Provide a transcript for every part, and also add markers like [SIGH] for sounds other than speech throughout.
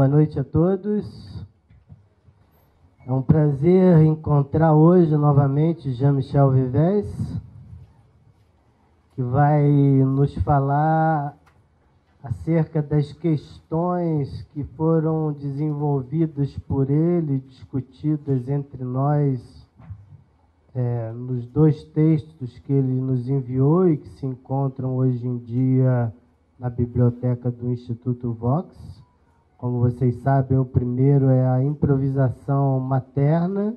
Boa noite a todos. É um prazer encontrar hoje novamente Jean-Michel Vives, que vai nos falar acerca das questões que foram desenvolvidas por ele, discutidas entre nós é, nos dois textos que ele nos enviou e que se encontram hoje em dia na biblioteca do Instituto Vox. Como vocês sabem, o primeiro é a improvisação materna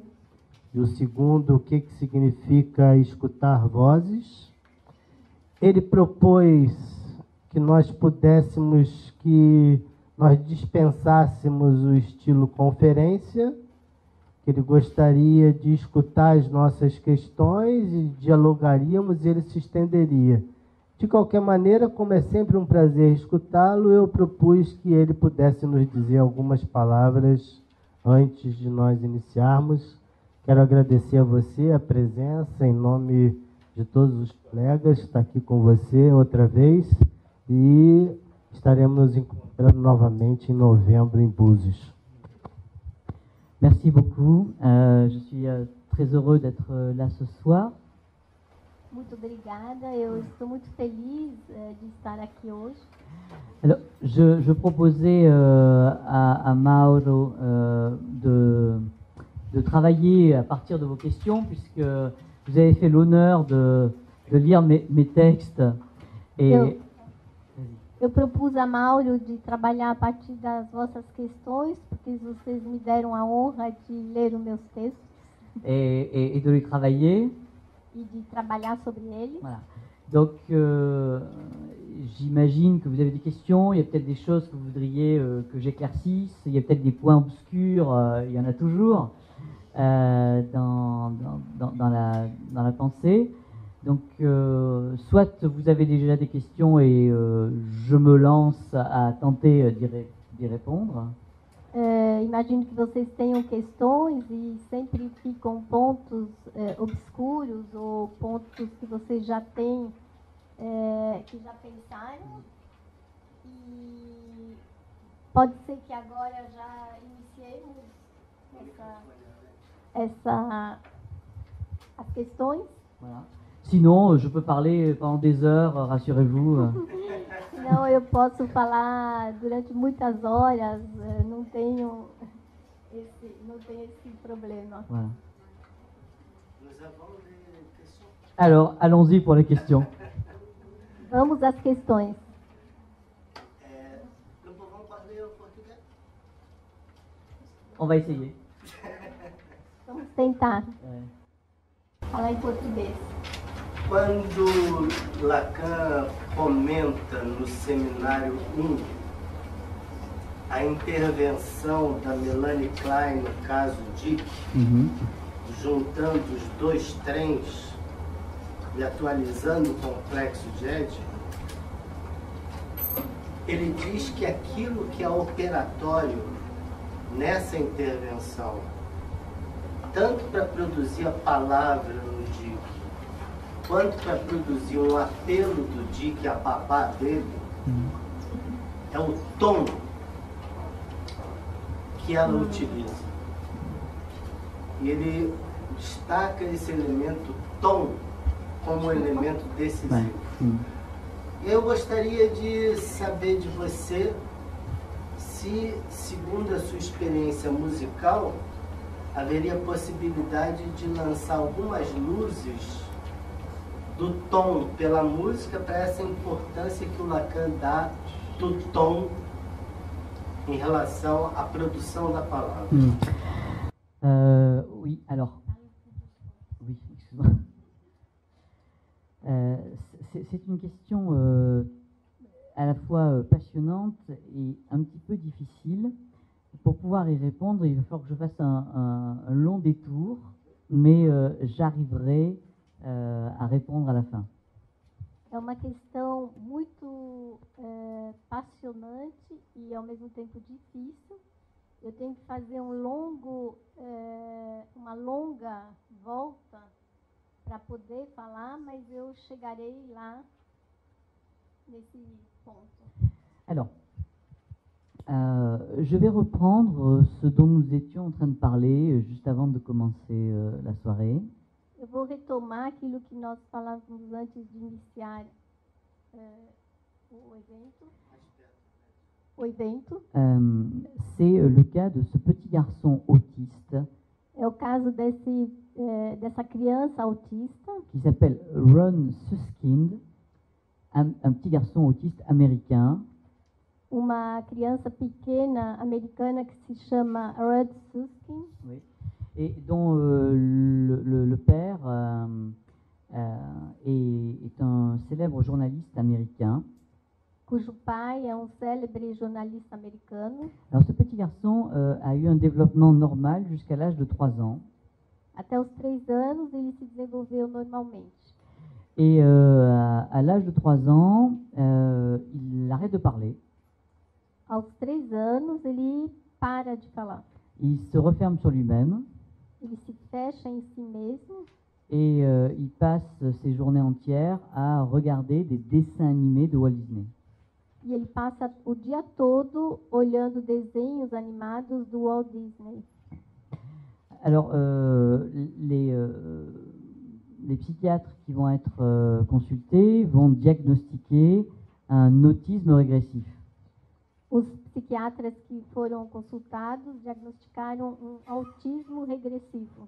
e o segundo, o que, que significa escutar vozes. Ele propôs que nós pudéssemos, que nós dispensássemos o estilo conferência, que ele gostaria de escutar as nossas questões e dialogaríamos e ele se estenderia. De qualquer maneira, como é sempre um prazer escutá-lo, eu propus que ele pudesse nos dizer algumas palavras antes de nós iniciarmos. Quero agradecer a você a presença em nome de todos os colegas, estar aqui com você outra vez e estaremos nos encontrando novamente em novembro em Búzios. Merci beaucoup. Euh, je suis euh, très heureux d'être euh, là ce soir. Muito obrigada, eu estou muito feliz de estar aqui hoje. Alors, je, je proposais euh, à, à Mauro euh, de, de travailler à partir de vos questions, puisque vous avez fait l'honneur de, de lire mes, mes textes. Et, Eu, eu propus a Mauro de trabalhar a partir das vossas questões, porque vocês me deram a honra de ler os meus textos et, et- et de les travailler. E de trabalhar sobre eles. Voilà. Donc, euh, j'imagine que vous avez des questions. Il y a peut-être des choses que vous voudriez euh, que j'éclaircisse. Il y a peut-être des points obscurs. euh, il y en a toujours dans, dans, la, dans la pensée. Donc, soit vous avez déjà des questions et je me lance à tenter d'y répondre. Eh, imagino que vocês tenham questões e sempre ficam pontos eh, obscuros ou pontos que vocês já têm, eh, que já pensaram. E pode ser que agora já iniciemos essa, essa, as questões. Voilà. Sinon, je peux parler pendant des heures, rassurez-vous. [LAUGHS] Senão eu posso falar durante muitas horas, eh, não tenho esse, não tenho esse problema. Voilà. Alors, allons-y pour les questions. Vamos às questões. On va essayer. Vamos tentar Ouais. falar em português. Quando Lacan comenta no seminário 1 a intervenção da Melanie Klein no caso Dick, Mhm. juntando os dois trens e atualizando o complexo de Édipo, ele diz que aquilo que é operatório nessa intervenção, tanto para produzir a palavra quanto para produzir um apelo do Dick a babá dele, é o tom que ela utiliza. E ele destaca esse elemento tom como um elemento decisivo. Eu gostaria de saber de você se, segundo a sua experiência musical, haveria possibilidade de lançar algumas luzes do tom pela música para essa importância que o Lacan dá do tom em relação à produção da palavra. Hmm. Euh, oui, alors. Oui, excuse-moi. Euh, c'est une question euh, à la fois passionnante et un petit peu difficile. Pour pouvoir y répondre, il va falloir que je fasse un, long détour, mais j'arriverai euh, à répondre à la fin. É uma questão muito eh, passionante e ao mesmo tempo difícil. Eu tenho que fazer um longo, eh, uma longa volta para poder falar, mas eu chegarei lá nesse ponto. Alors, Euh, je vais reprendre ce dont nous étions en train de parler euh, juste avant de commencer euh, la soirée. Eu vou retomar aquilo que nós falávamos antes de iniciar eh, o evento. O evento. Euh, C'est euh, le cas de ce petit garçon autiste. É o caso desse, eh, dessa criança autista. Qui s'appelle Ron Suskind, un, un petit garçon autiste américain. Uma criança pequena americana que se chama Rudd Suskin, et dont euh, le, le- le père euh, euh, est, est un célèbre journaliste américain. cujo pai é um célebre jornalista americano. Alors ce petit garçon euh, a eu un développement normal jusqu'à l'âge de 3 ans. Até os três anos ele se desenvolveu normalmente. Et euh, à, à l'âge de 3 ans, euh, il arrête de parler. Aos três anos ele para de falar. Il se referme sur lui-même Ele se fecha em si mesmo et euh, il passe ses journées entières à regarder des dessins animés de Walt Disney. e ele passa o dia todo olhando desenhos animados do Walt Disney. Alors, euh, les, euh, les psychiatres qui vont être euh, consultés vont diagnostiquer un autisme régressif. Os psiquiatras que foram consultados diagnosticaram um autismo regressivo.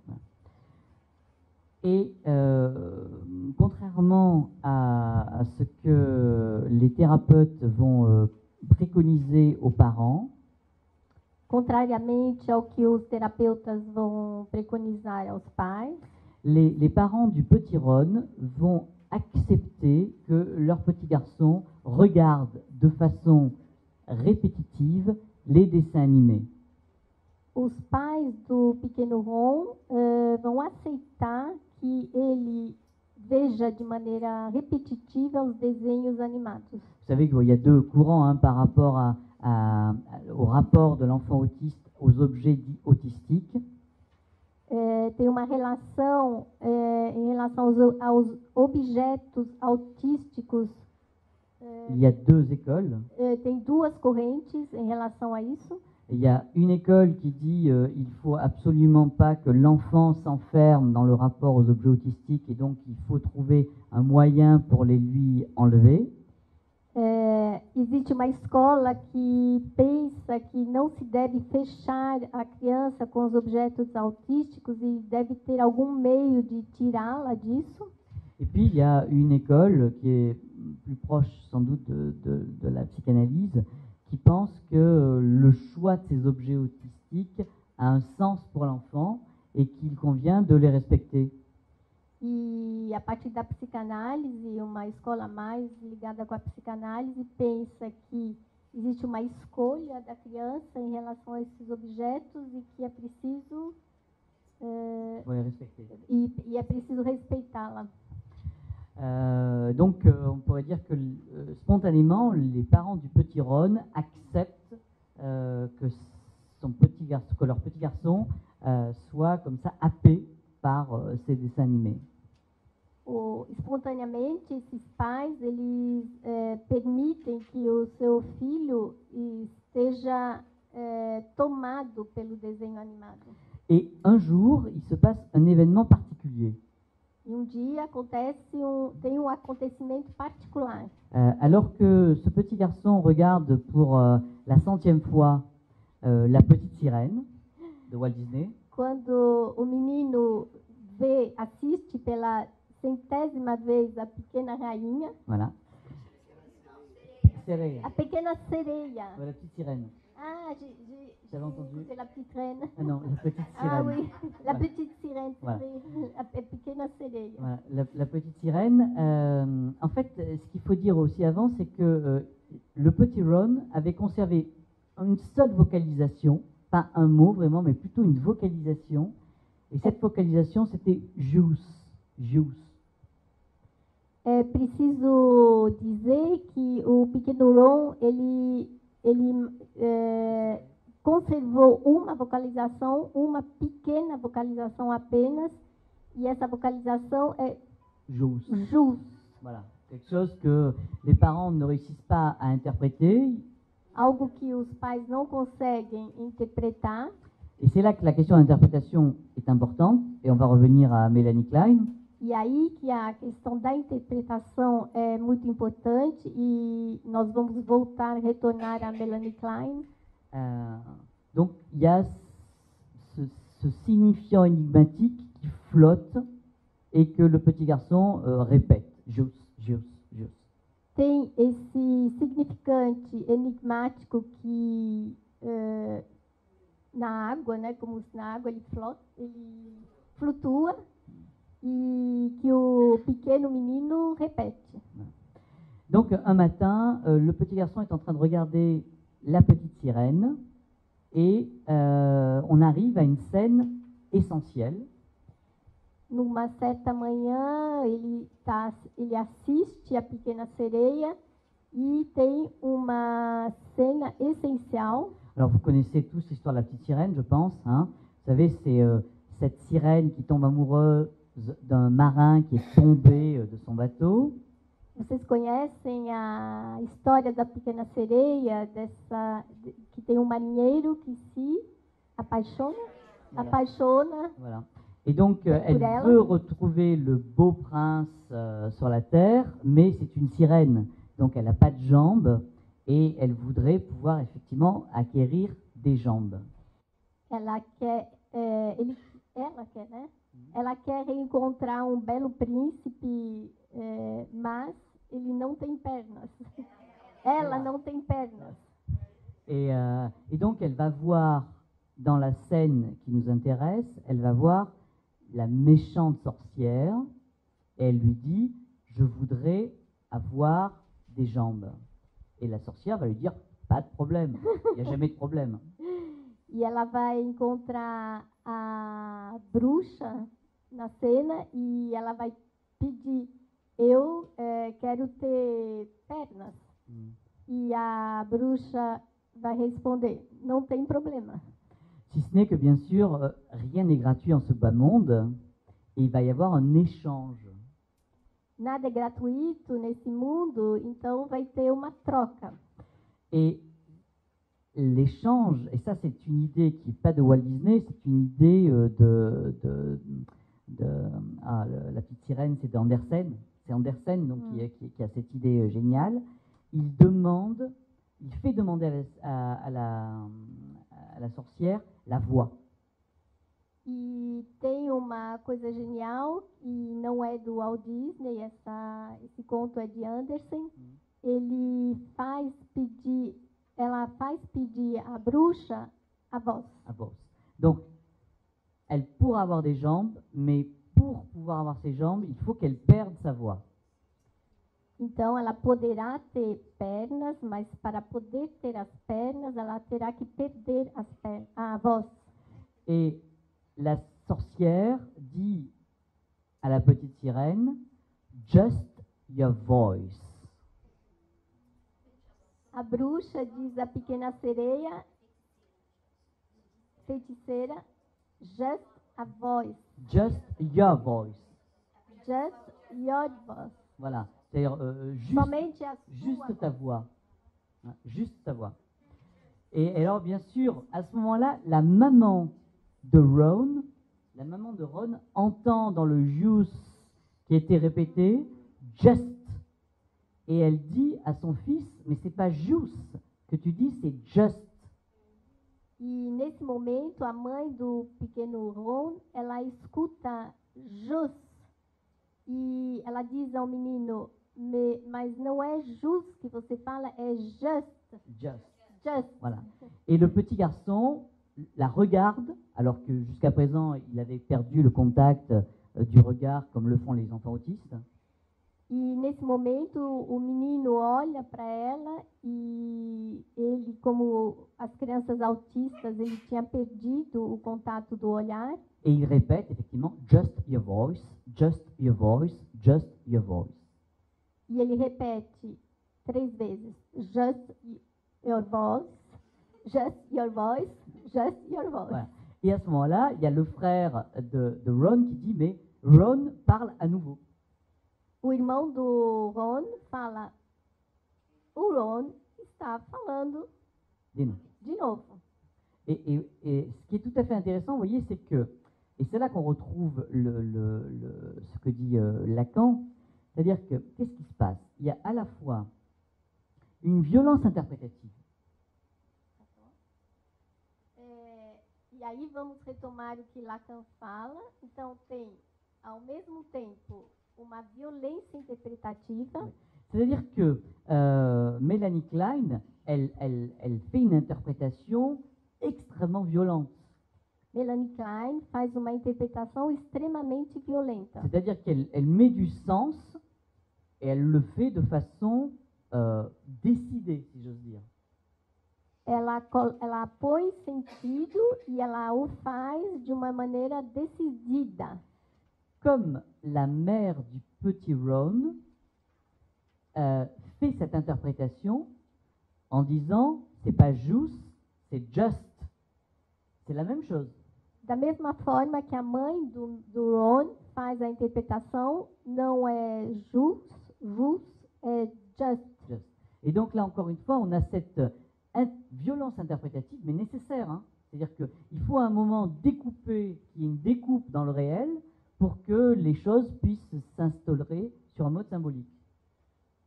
Et euh, contrairement à, à ce que les thérapeutes vont euh, préconiser aux parents, Contrariamente ao que os terapeutas vão preconizar aos pais, les, les parents du petit Ron vont accepter que leur petit garçon regarde de façon répétitive les dessins animés. os pais do pequeno Ron eh, vão aceitar que ele veja de maneira repetitiva os desenhos animados. Vous savez qu'il y a deux courants hein, par rapport à- à- au rapport de l'enfant autiste aux objets dits autistiques. Eh, tem uma relação eh, em relação aos, aos objetos autísticos. Il y a deux écoles. tem duas correntes em relação a isso. Il y a une école qui dit euh, il faut absolument pas que l'enfant s'enferme dans le rapport aux objets autistiques et donc il faut trouver un moyen pour les lui enlever. É, existe uma escola que pensa que não se deve fechar a criança com os objetos autísticos e deve ter algum meio de tirá-la disso. Et puis il y a une école qui est plus proche sans doute de, de- de la psychanalyse qui pense que euh, le choix de ces objets autistiques a un sens pour l'enfant et qu'il convient de les respecter. E a partir da psicanálise, uma escola mais ligada com a psicanálise pensa que existe uma escolha da criança em relação a esses objetos e que é preciso é, respecter. e, e é preciso respeitá-la. Euh, donc, euh, on pourrait dire que euh, spontanément, les parents du petit Ron acceptent que, son petit garçon, que leur petit garçon soit comme ça happé par ces dessins animés. O, espontaneamente, esses pais eles permitem que o seu filho esteja tomado pelo desenho animado. Et un jour, il se passe un événement particulier. E um dia acontece um, tem um acontecimento particular. Euh, alors que ce petit garçon regarde pour euh, la centième fois euh, La Petite Sirène de Walt Disney, Quando o menino vê, assiste pela centésima vez a pequena rainha, voilà. Sereia. a pequena sereia. Ouais, la petite sirène. Ah, j'ai entendu. c'est la petite reine. Ah non, la petite sirène. Ah oui, la Ouais. petite sirène, Voilà. la. Voilà, petite sirène. euh, en fait, euh, ce qu'il faut dire aussi avant, c'est que euh, le petit Ron avait conservé une seule vocalisation, pas un mot vraiment, mais plutôt une vocalisation. Et cette vocalisation, c'était juice. Juice. É preciso dizer que o pequeno Ron ele ele é, conservou uma vocalização, uma pequena vocalização apenas, e essa vocalização é Juice. jus. Voilà. Quelque chose que les parents ne réussissent pas à interpréter. algo que os pais não conseguem interpretar. Et c'est là que la question d'interprétation est importante, et on va revenir à Mélanie Klein. E aí que a questão da interpretação é muito importante e nós vamos voltar, retornar a Melanie Klein. Euh, donc il y a ce, ce signifiant énigmatique qui flotte et que le petit garçon euh, répète. Jus, jus, jus. Tem esse significante enigmático que eh, na água, né, como na água ele, flota, ele flutua e que o pequeno menino repete. Donc un matin, euh, le petit garçon est en train de regarder la petite sirène et euh, on arrive à une scène essentielle. Numa certa manhã, ele, tá, ele assiste a Pequena Sereia e tem uma cena essencial. Alors vous connaissez tous l'histoire de la petite sirène, je pense. hein. Vous savez, c'est euh, cette sirène qui tombe amoureuse d'un marin qui est tombé euh, de son bateau. Vocês conhecem a história da Pequena Sereia, dessa, de- que tem um marinheiro que se apaixona, Voilà. apaixona Voilà. Et donc, euh, elle elle. veut retrouver le beau prince euh, sur la terre, mais c'est une sirène. Donc, elle n'a pas de jambes et elle voudrait pouvoir effectivement acquérir des jambes. Ela quer, é, ele, ela quer, né? Ela quer reencontrar um belo príncipe, é, mas ele não tem pernas. [LAUGHS] Ela não tem pernas. Et, euh, et donc, elle va voir, dans la scène qui nous intéresse, elle va voir la méchante sorcière et elle lui dit, je voudrais avoir des jambes. Et la sorcière va lui dire, pas de problème, il n'y a jamais de problème. [LAUGHS] E ela vai encontrar a bruxa na cena e ela vai pedir: Eu é, quero ter pernas. Mm. E a bruxa vai responder: Não tem problema. Si ce n'est que, bien sûr, euh, rien n'est gratuit en ce bas monde, et il va y avoir un échange. Nada é gratuito nesse mundo, então vai ter uma troca. Et l'échange, et ça c'est une idée qui n'est pas de Walt Disney, c'est une idée euh, de... de, de- ah, le- la petite sirène, c'est d'Andersen. C'est Andersen donc, qui, Mm. qui- qui a cette idée euh, géniale. Il demande, il fait demander à la, à- à la- à la sorcière la voix. E tem uma coisa genial, e não é do Walt Disney, essa, esse conto é de Andersen. Ele faz pedir, ela faz pedir à bruxa a voz. à Vos. Donc, elle pourra avoir des jambes, mais pour pouvoir avoir ses jambes, il faut qu'elle perde sa voix. Então, ela poderá ter pernas, mas para poder ter as pernas, ela terá que perder as per a voz. Et la sorcière dit à la petite sirène, just your voice. A bruxa diz à pequena sereia, feiticeira, just a voice, Just your voice. just your voice. Voilà. C'est-à-dire euh, juste, a sua juste ta voix. Hein, Juste ta voix. Et alors, bien sûr, à ce moment-là, la maman de Ron, la maman de Ron entend dans le use qui a été répété, just. Et elle dit à son fils, mais c'est pas just que tu dis, c'est just. E nesse momento, a mãe do pequeno Ron, ela escuta Jus. E ela diz ao menino, "Me- mas não é Jus que você fala, é just. Just. Just. Voilà. Et le petit garçon la regarde, alors que jusqu'à présent, il avait perdu le contact euh, du regard comme le font les enfants autistes. E nesse momento, o menino olha para ela e ele, como as crianças autistas, ele tinha perdido o contato do olhar. Et il répète effectivement just your voice, just your voice, just your voice. E ele repete três vezes: Just your voice, just your voice, just your voice. Voilà. Et à ce moment-là, il y a le frère de, de Ron qui dit mais Ron parle à nouveau. O irmão do Ron fala: O Ron está falando Dis-nous. De novo. Et, et- et ce qui est tout à fait intéressant, vous voyez, c'est que, et c'est là qu'on retrouve le, le- le- ce que dit euh, Lacan, c'est-à-dire que, qu'est-ce qui se passe? Il y a à la fois une violence interprétative, e aí vamos retomar o que Lacan fala. Então tem, ao mesmo tempo, uma violência interpretativa, c'est-à-dire que euh, Mélanie Klein, elle, elle, elle fait une interprétation extrêmement violente. Melanie Klein faz uma interpretação extremamente violenta. C'est-à-dire qu'elle elle met du sens et elle le fait de façon euh, décidée, si j'ose dire. Ela, ela põe sentido e ela o faz de uma maneira decidida. Comme la mère du petit Ron euh, fait cette interprétation en disant c'est pas juste, c'est just. C'est la même chose. Da mesma forma que a mãe do, do Ron faz a interpretação, não é jus, jus, é just. just. Et donc là encore une fois, on a cette euh, in- violence interprétative, mais nécessaire. hein. C'est-à-dire qu'il faut à un moment découper, qu'il y ait une découpe dans le réel pour que les choses puissent s'instaurer sur un mode symbolique.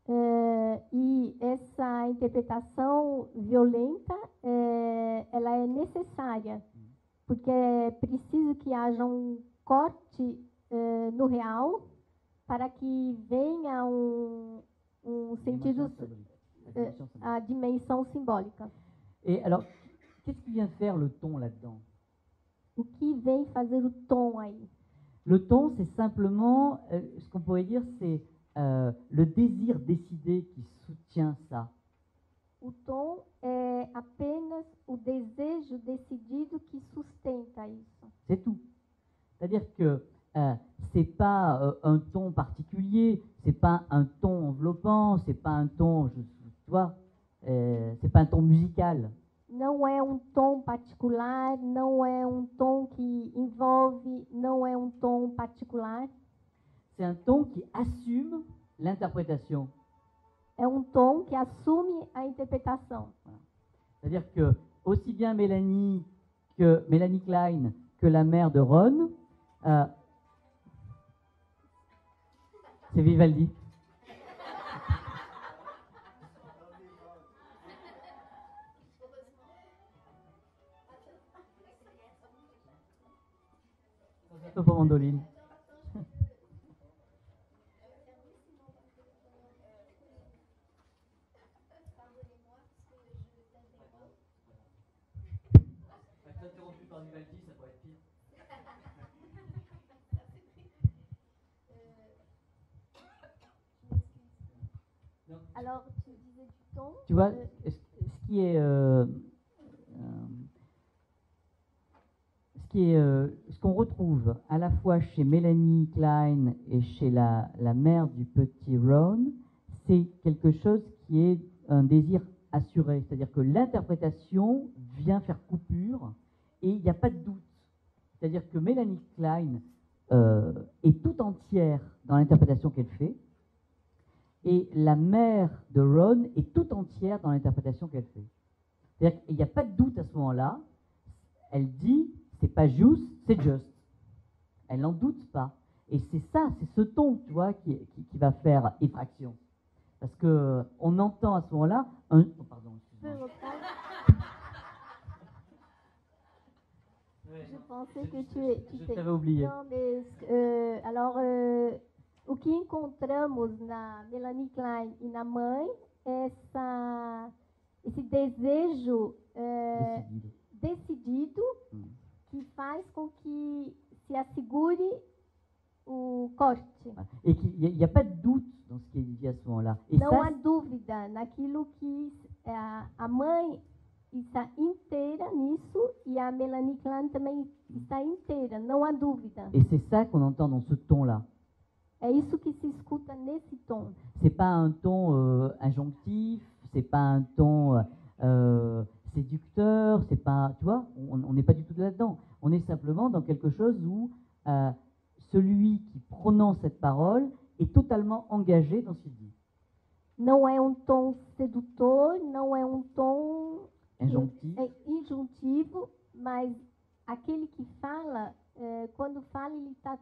É, e essa interpretação violenta, é, ela é necessária, porque é preciso que haja um corte é, no real para que venha um, um sentido, a dimensão simbólica. Et alors, qu'est-ce qui vient faire le ton là-dedans O que vem fazer o tom aí? Le ton, c'est simplement, euh, ce qu'on pourrait dire, c'est euh, le désir décidé qui soutient ça. O tom é apenas o desejo decidido que sustenta isso. C'est tout. C'est-à-dire que euh, c'est pas euh, un ton particulier, c'est pas un ton enveloppant, c'est pas un ton, je, tu vois, euh, c'est pas un ton musical. Não é um tom particular, não é um tom que envolve, não é um tom particular. C'est un ton qui assume l'interprétation. É um tom que assume a interpretação. C'est-à-dire que aussi bien Mélanie que Mélanie Klein que la mère de Ron, euh, c'est Vivaldi. Mandoline. Alors, tu disais du tom. Tu vois, ce qui est, euh, ce euh, ce qu'on retrouve à la fois chez Mélanie Klein et chez la, la mère du petit Ron, c'est quelque chose qui est un désir assuré, c'est-à-dire que l'interprétation vient faire coupure et il n'y a pas de doute. C'est-à-dire que Mélanie Klein euh, est tout entière dans l'interprétation qu'elle fait. Et la mère de Ron est tout entière dans l'interprétation qu'elle fait. C'est-à-dire qu'il n'y a pas de doute à ce moment-là. Elle dit, c'est pas juste, c'est just. Elle n'en doute pas. Et c'est ça, c'est ce ton, tu vois, qui, qui- qui va faire effraction. Parce que euh, on entend à ce moment-là un. oh, pardon, excuse-moi. Je pensais que tu, es- tu je t'avais oublié. Eh, alors, eh, o que encontramos na Melanie Klein e na mãe é essa, esse desejo eh, Décidé. decidido Hum. Que faz com que se assegure o corte. Et qu'il n'y a, a pas de doute dans ce qui est dit à ce moment-là. Não há dúvida naquilo que eh, a, a mãe está inteira nisso e a Melanie Klein também está inteira, não há dúvida. et c'est ça qu'on entend dans ce ton-là. É isso que se escuta nesse tom. C'est pas un ton euh, injonctif, c'est pas un ton euh, euh, séducteur, c'est pas, tu vois, on n'est pas du tout là-dedans. On est simplement dans quelque chose où euh, celui qui prononce cette parole est totalement engagé dans ce qu'il dit. Não é um tom sedutor, não é um tom injonctif. é injuntivo, mas aquele que fala, quando fala, ele tá,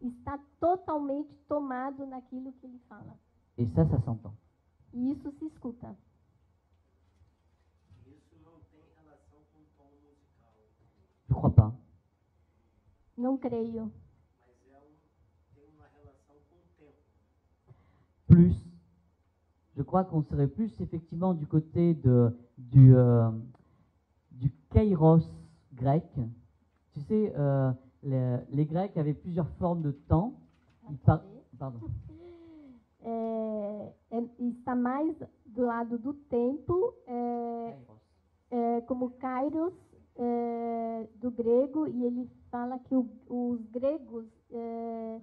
está totalmente tomado naquilo que ele fala. Et ça, ça s'entend. E isso se escuta. Isso não tem relação com o tom musical, Je crois pas. Não creio. mas é um, tem uma relação com o tempo. Plus, je crois qu'on serait plus effectivement du côté de, du, euh, du kairos grec. Tu sais, euh, les, les Grecs avaient plusieurs formes de temps. Ils par- Pardon. [LAUGHS] É, é- está mais do lado do tempo, é, é, como Kairos é, do grego, e ele fala que o- os gregos é,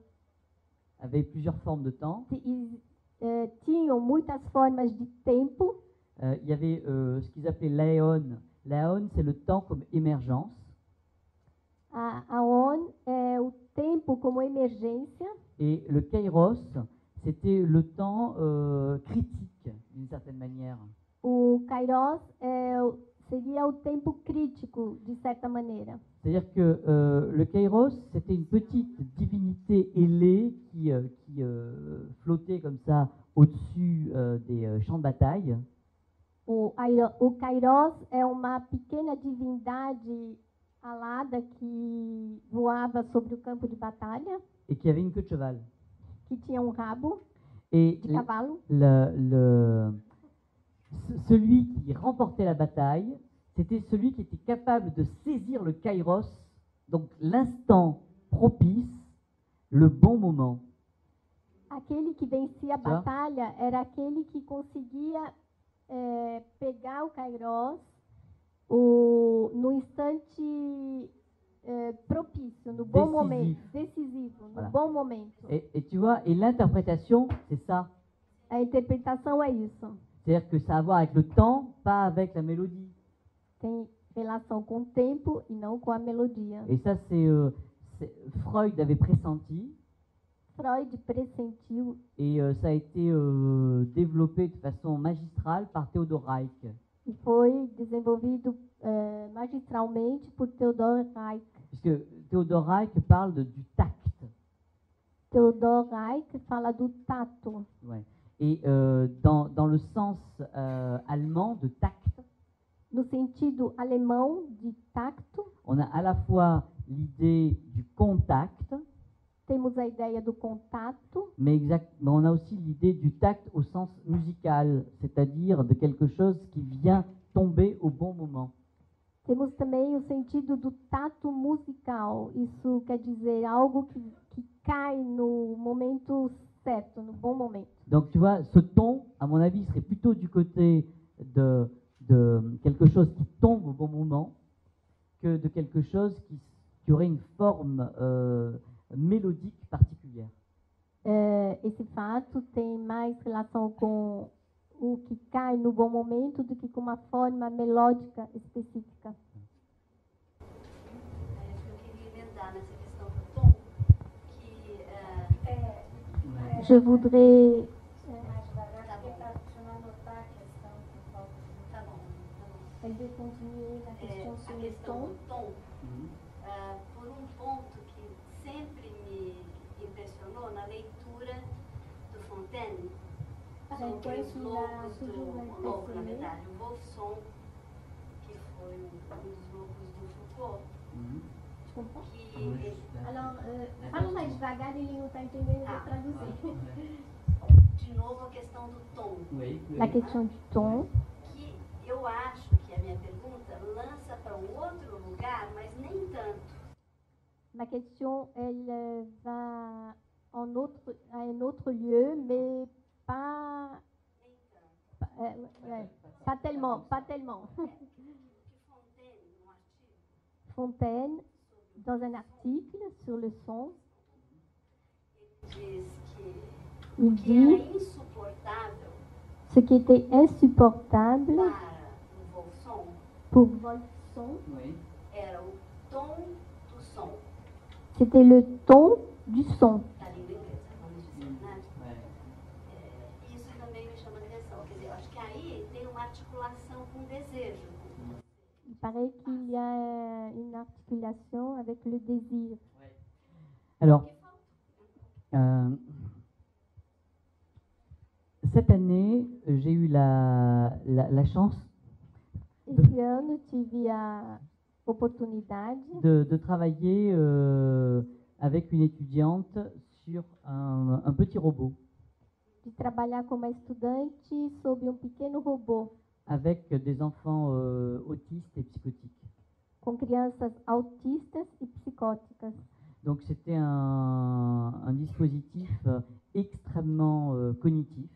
Avaient plusieurs formes de temps. e, é, tinham muitas formas de tempo. Euh, il y avait euh, ce qu'ils appelaient l'aeon. L'aeon, c'est le temps comme émergence. A, a on é o tempo como emergência Et le kairos, c'était le temps euh, critique, d'une certaine manière. o kairos é, o- seria o tempo crítico, de certa maneira. C'est-à-dire que euh, le kairos, c'était une petite divinité ailée qui, euh, qui euh, flottait comme ça au-dessus des champs de bataille. O, o kairos é uma pequena divindade alada que voava sobre o campo de batalha, et qui avait une queue de cheval. que tinha um rabo Et de cavalo. le, celui qui remportait la bataille, c'était celui qui était capable de saisir le kairos, donc l'instant propice, le bon moment. Aquele que vencia a batalha era aquele que conseguia é, pegar o kairos o, no instante é, propício, no bom Decisivo. momento, decisivo, no Voilà. bom momento. Et, et tu vois, et l'interprétation, c'est ça. A interpretação é isso. C'est-à-dire que ça a à voir avec le temps, pas avec la mélodie. Tem relação com o tempo e não com a melodia. Et ça, c'est euh, Freud avait pressenti, Freud pressentiu et euh, ça a été euh, développé de façon magistrale par Theodor Reich. e foi desenvolvido eh, magistralmente por Theodor Reich. Puisque Theodor Reich parle de- du tact. Theodor Reich fala do tato. Ouais. Et euh, dans, dans le sens euh, allemand de tact, No sentido alemão de tacto, on a à la fois l'idée du contact, temos a ideia do contato, mais, exact, mais on a aussi l'idée du tact au sens musical, c'est-à-dire de quelque chose qui vient tomber au bon moment. temos também o sentido do tato musical. Isso quer dizer algo que, que cai no momento certo, no bom momento. Donc tu vois, ce ton, à mon avis, serait plutôt du côté de, de quelque chose qui tombe au bon moment que de quelque chose qui, qui aurait une forme euh, mélodique particulière. É, esse fato tem mais relação com o que cai no bom momento do que com uma forma melódica específica. Eu queria emendar nessa questão do tom, que eh, Je voudrais tá bom, tá bom, tá bom. Elle veut continuer la É, question a sur le questão ton. do tom, ah, por um ponto que sempre me impressionou na leitura do Fontaine, Para sobre enquanto os la loucos do toujours o louco, na impressionné. verdade, o Wolfson, que foi um dos loucos do Foucault, Tu comprends que ele- Alors, euh, fala mais devagar, ele não está entendendo, eu vou Ah. traduzir. de novo a questão do tom. La question du ton. que eu acho que a minha pergunta lança para um outro lugar, mas nem tanto. Ma question, elle euh, va en autre, à un autre lieu, mais pas, pas, euh, ouais, pas tellement, pas tellement. [LAUGHS] Fontaine, dans un article sur le son, il dit ce qui était insupportable pour Wolfson, era o tom do som c'était le ton du son. desejo. paraît qu'il y a une articulation avec le désir. Alors, euh, cette année, j'ai eu la, la, la chance Esse de, de travailler euh, avec une étudiante sur un, un petit robot de trabalhar com uma estudante sobre um pequeno robô avec des enfants euh, autistes et psychotiques. com crianças autistas e psicóticas. Donc c'était un, un dispositif euh, extrêmement euh, cognitif,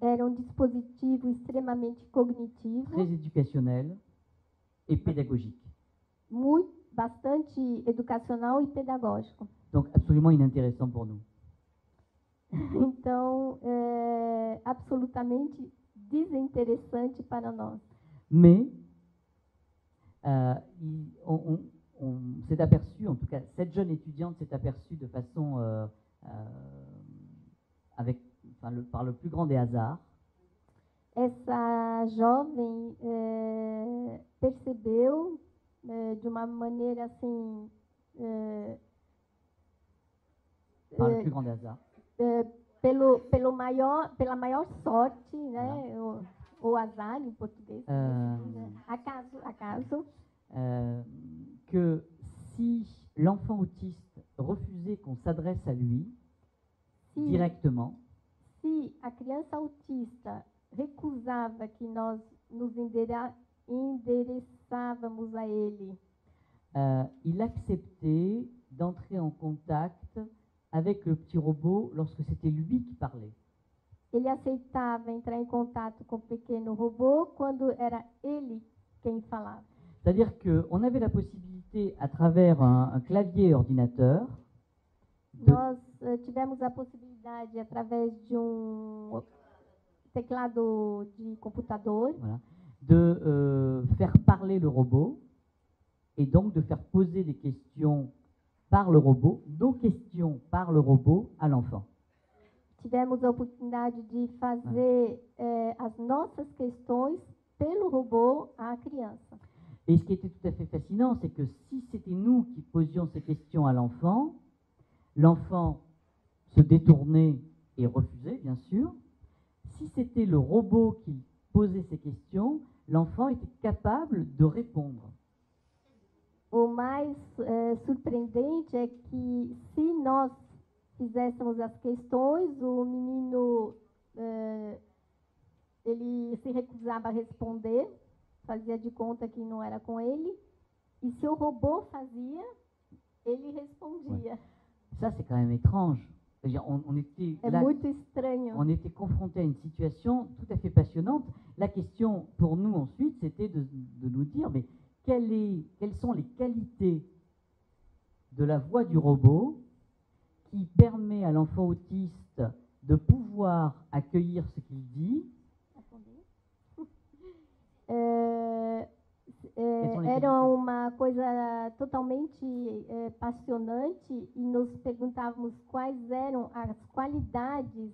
Era um dispositivo extremamente cognitivo, très éducationnel et pédagogique. Muito, bastante educacional e pedagógico. Donc absolument inintéressant pour nous. [LAUGHS] Então, é absolutamente desinteressante para nós. Mais euh, on, on- on s'est aperçu, en tout cas cette jeune étudiante s'est aperçue de façon, euh, euh, avec, enfin, le- par le plus grand des hasards, Essa jovem é, percebeu é, de uma maneira assim, é, É. é, pelo, pelo maior, pela maior sorte, né, ou, ou azar em português, Ah. né, acaso, acaso, que si l'enfant autiste refusait qu'on s'adresse à lui se, directement, se a criança autista recusava que nós nos endera- endereçávamos a ele, euh, il acceptait d'entrer en contact avec le petit robot lorsque c'était lui qui parlait. ele aceitava entrar em contato com o pequeno robô quando era ele quem falava. C'est-à-dire qu'on avait la possibilité, à travers un, un clavier ordinateur, de, Nós eh, tivemos a possibilidade, através de um teclado de computador, voilà, de euh, faire parler le robot et donc de faire poser des questions par le robot, nos questions par le robot à l'enfant. tivemos a oportunidade de fazer eh, as nossas questões pelo robô à criança. Et ce qui était tout à fait fascinant, c'est que si c'était nous qui posions ces questions à l'enfant, l'enfant se détournait et refusait, bien sûr. Si c'était le robot qui posait ces questions, l'enfant était capable de répondre. O mais eh, surpreendente é que, se nós fizéssemos as questões, o menino eh, ele se recusava a responder, fazia de conta que não era com ele, e se o robô fazia, ele respondia. Ça, c'est quand même étrange. C'est-à-dire, On, on était là- on était confronté à une situation tout à fait passionnante. La question pour nous ensuite, c'était de, de nous dire, mais quelle est- quelles sont les qualités de la voix du robot qui permet à l'enfant autiste de pouvoir accueillir ce qu'il dit? É, [LAUGHS] é, era uma coisa totalmente é, passionante e nos perguntávamos quais eram as qualidades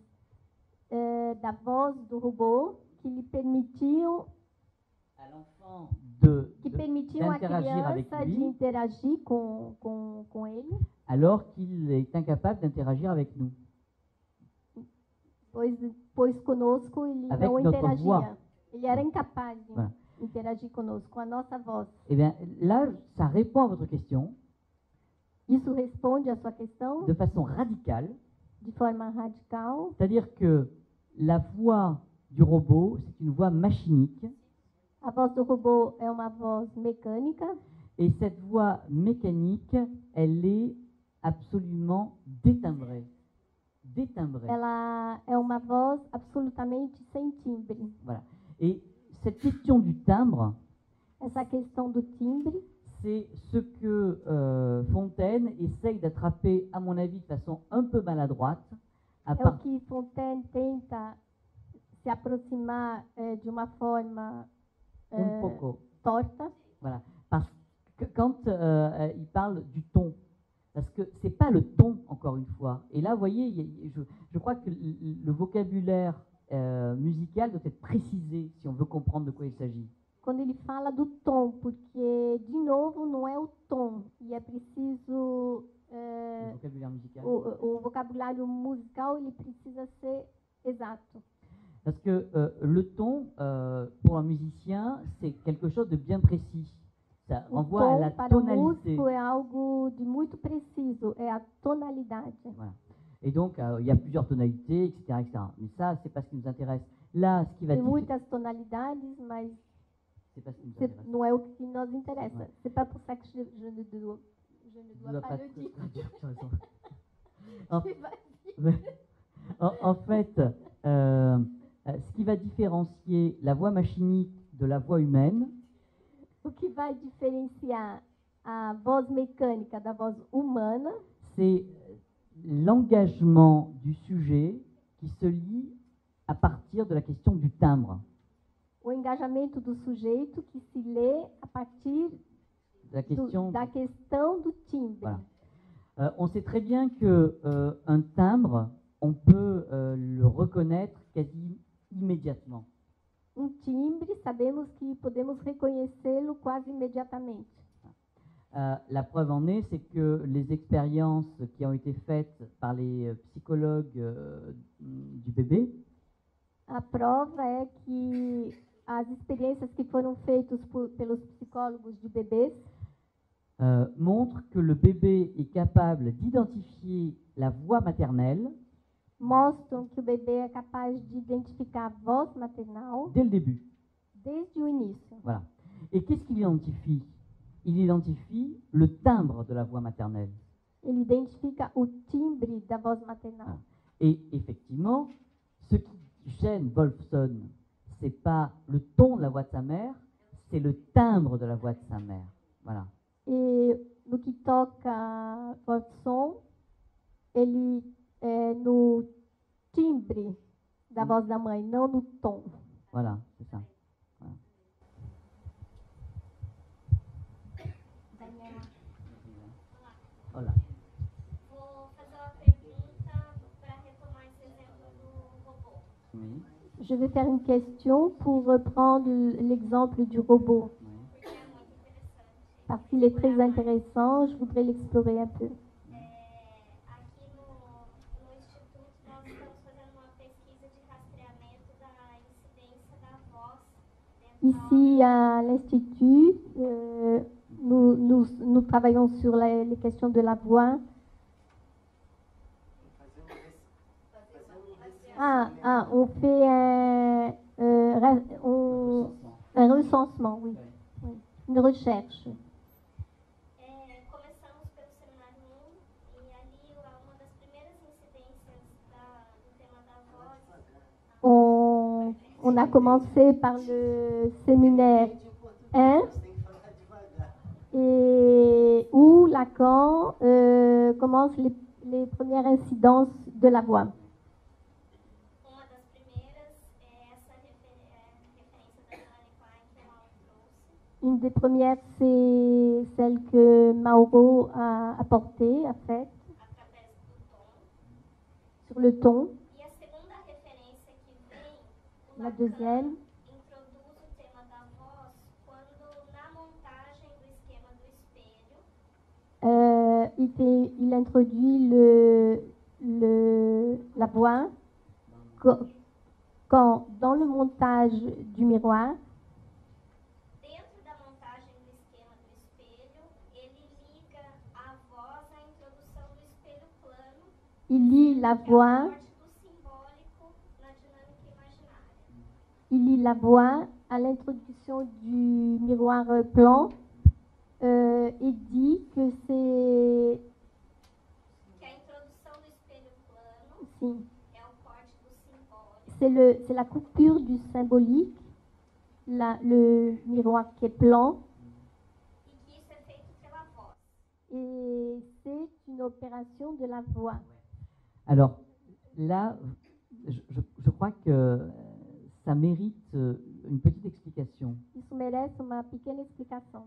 é, da voz do robô que lhe permitiam l'enfant de, que permitiam à criança lui. de interagir com, com, com ele, alors qu'il est incapable d'interagir avec nous. pois, pois conosco ele Avec não interagia. voix. Ele era incapaz de Voilà. Interagir conosco, a nossa voz. Eh bien, là, ça répond à votre question Isso responde à sua questão de façon radicale. de forma radical. C'est-à-dire que la voix du robot, c'est une voix machinique, A voz do robô é uma voz mecânica et cette voix mécanique, elle est absolument détimbrée. Détimbrée. ela é uma voz absolutamente sem timbre. Voilà. Et cette question du timbre, Essa questão do timbre c'est ce que euh, Fontaine essaye d'attraper, à mon avis, de façon un peu maladroite, à é part- o que Fontaine tenta se aproximar eh, de uma forma un poco. torta, Voilà. Parce que quand euh, euh, il parle du ton, parce que c'est pas le ton, encore une fois. Et là, vous voyez, je, je crois que le, le vocabulaire euh, musicale doit être précisée si on veut comprendre de quoi il s'agit. Quand il parle du tom, porque de novo não é o tom e il est preciso euh, vocabulaire musical. le vocabulaire musical il precisa ser exato. Parce que euh, le ton, euh, pour un musicien, c'est quelque chose de bien précis. Ça renvoie à la tonalité. Para algo de muito preciso, é a tonalidade. Voilà. Et donc, euh, il y a plusieurs tonalités, etc. etc. Mais ça, c'est pas ce qui nous intéresse. Là, ce qui va Tem muitas tonalidades, mas c'est pas ce qui nous intéresse. não é o que nos interessa. Ouais. C'est pas pour ça que je, je ne dois, je ne dois dois pas, pas le dire. [LAUGHS] en fait, euh, euh, ce qui va différencier la voix machinique de la voix humaine, O que vai diferenciar a voz mecânica da voz humana c'est l'engagement du sujet qui se lie à partir de la question du timbre. o engajamento do sujeito que se lê a partir La do, question, da questão do timbre. Voilà. Euh, on sait très bien que euh, un timbre, on peut euh, le reconnaître quasi immédiatement. Um timbre, sabemos que podemos reconhecê-lo quase imediatamente. Euh, la preuve en est, c'est que les expériences qui ont été faites par les euh, psychologues euh, du bébé A prova é que as experiências que foram feitas por, pelos psicólogos de bebês euh, montrent que le bébé est capable d'identifier la voix maternelle mostram que o bebê é capaz de identificar a voz maternal dès le début. desde o início. Voilà. Et qu'est-ce qu'il identifie Il identifie le timbre de la voix maternelle. Ele identifica o timbre da voz maternal. Et effectivement, ce qui gêne Wolfson, c'est pas le ton de la voix de sa mère, c'est le timbre de la voix de sa mère. Voilà. E no que toca Wolfson, ele é no timbre da voz da mãe, não no tom. Voilà, c'est ça. Voilà. Vou fazer uma pergunta para retomar esse exemplo do robô. Oui, Je vais faire une question pour reprendre l'exemple du robot. Parce qu'il est très intéressant, je voudrais l'explorer un peu. Ici, à l'Institut, euh, nous, travaillons sur les questions de la voix. Ah, ah, on fait un, euh, ra- on- un recensement, oui. oui. Une recherche. 1 e on a commencé par le séminaire 1 et où Lacan euh, commence les, les premières incidences de la voix. Une des premières, c'est celle que Mauro a apportée, a faite, sur le ton. E La deuxième, euh, il, fait- il introduit le, le, la voix. Quand, dans le montage du miroir, dentro da montagem do esquema do espelho, ele liga a voz à introdução do espelho plano, il lit la voix. Il lit la voix à l'introduction du miroir plan euh, et dit que c'est c'est la coupure du symbolique, le miroir qui est plan et c'est une opération de la voix. Alors là, je, je- je crois que euh, ça mérite euh, une petite explication. Isso merece uma pequena explicação.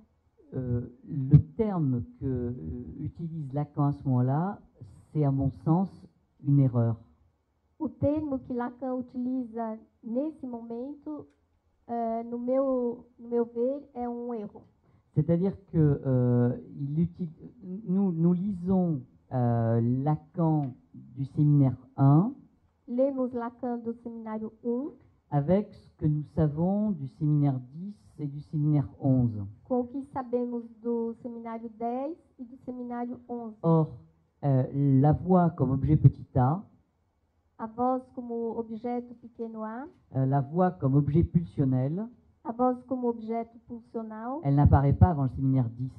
Euh, le terme que euh, utilise Lacan à ce moment-là, c'est à mon sens une erreur. O termo que Lacan utiliza nesse momento, eh, no, meu, no meu ver, é um erro. C'est-à-dire que euh, il uti- nous, nous lisons euh, Lacan du séminaire 1 Lemos Lacan do seminário 1 avec ce que nous savons du séminaire 10 et du séminaire 11. com o que sabemos do seminário 10 e do seminário 11. Or, euh, la voix comme objet petit a, A voz como objeto pequeno a, euh, la voix comme objet pulsionnel, a voz como objeto pulsional, elle n'apparaît pas avant le séminaire 10.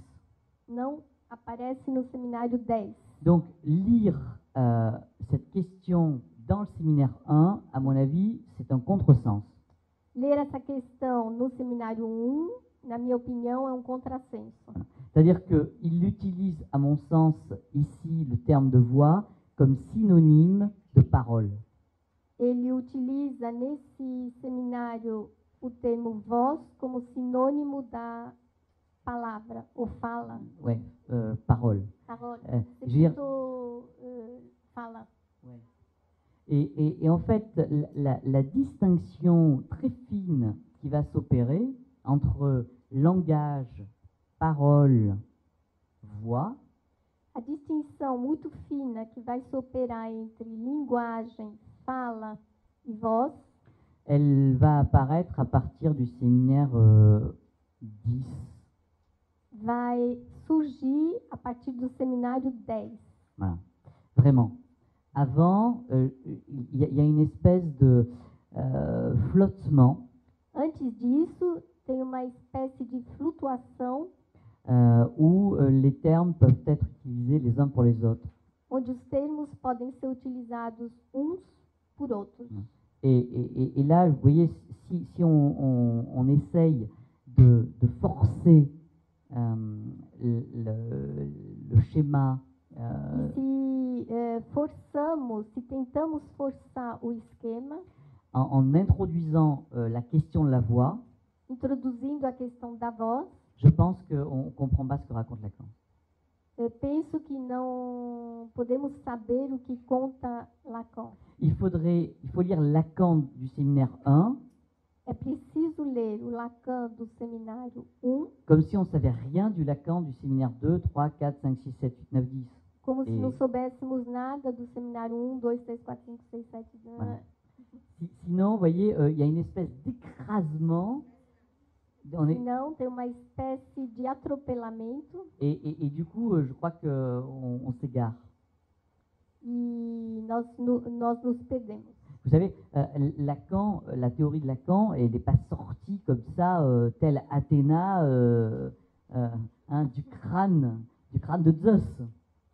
não aparece no seminário 10. Donc, lire euh, cette question dans le séminaire 1, à mon avis, c'est un contresens. Ler essa questão no seminário 1, na minha opinião, é um contrassenso. C'est-à-dire qu'il utilise, à mon sens, ici, le terme de voix comme synonyme de parole. Ele utiliza nesse seminário o termo voz como sinônimo da palavra, ou fala. Ouais, euh, parole. Parole. Euh, veux dire- citou, eh, fala. Et, et- et en fait, la, la- la distinction très fine qui va s'opérer entre langage, parole, voix, A distinção muito fina que vai se operar entre linguagem, fala e voz elle va apparaître à partir du séminaire euh, 10. vai surgir a partir do seminário 10. Voilà, vraiment. Avant, euh, il y, a- il y a une espèce de euh, flottement Antes disso, tem uma espécie de flutuação euh, où euh, les termes peuvent être utilisés les uns pour les autres. onde os termos podem ser utilizados uns por outros. Et, et- et- et là, vous voyez, si, si on, on- on essaye de, de forcer euh, le, le- schéma, euh, E se eh, forçamos, se tentamos forçar o esquema, en, en introduisant euh, la question de la voix, introduzindo a questão da voz, je pense qu'on ne comprend pas ce que raconte Lacan. eu penso que não podemos saber o que conta Lacan. Il, faudrait, il faut lire Lacan du séminaire 1 É preciso ler o Lacan do seminário 1 comme si on savait rien du Lacan du séminaire 2, 3, 4, 5, 6, 7, 8, 9, 10. como se E- não soubéssemos nada do seminário 1, 2, 3, 4, 5, 6, 7, 8. Voilà. Si- sinon, vous voyez, euh, il y a une espèce d'écrasement. Est- Não, tem uma espécie de atropelamento et, et- et du coup, euh, je crois qu'on on, s'égare. e nós, no- nós nos perdemos. Vous savez, euh, Lacan, euh, la théorie de Lacan, elle n'est pas sortie comme ça, euh, telle Athéna euh, hein, du crâne, du crâne de Zeus.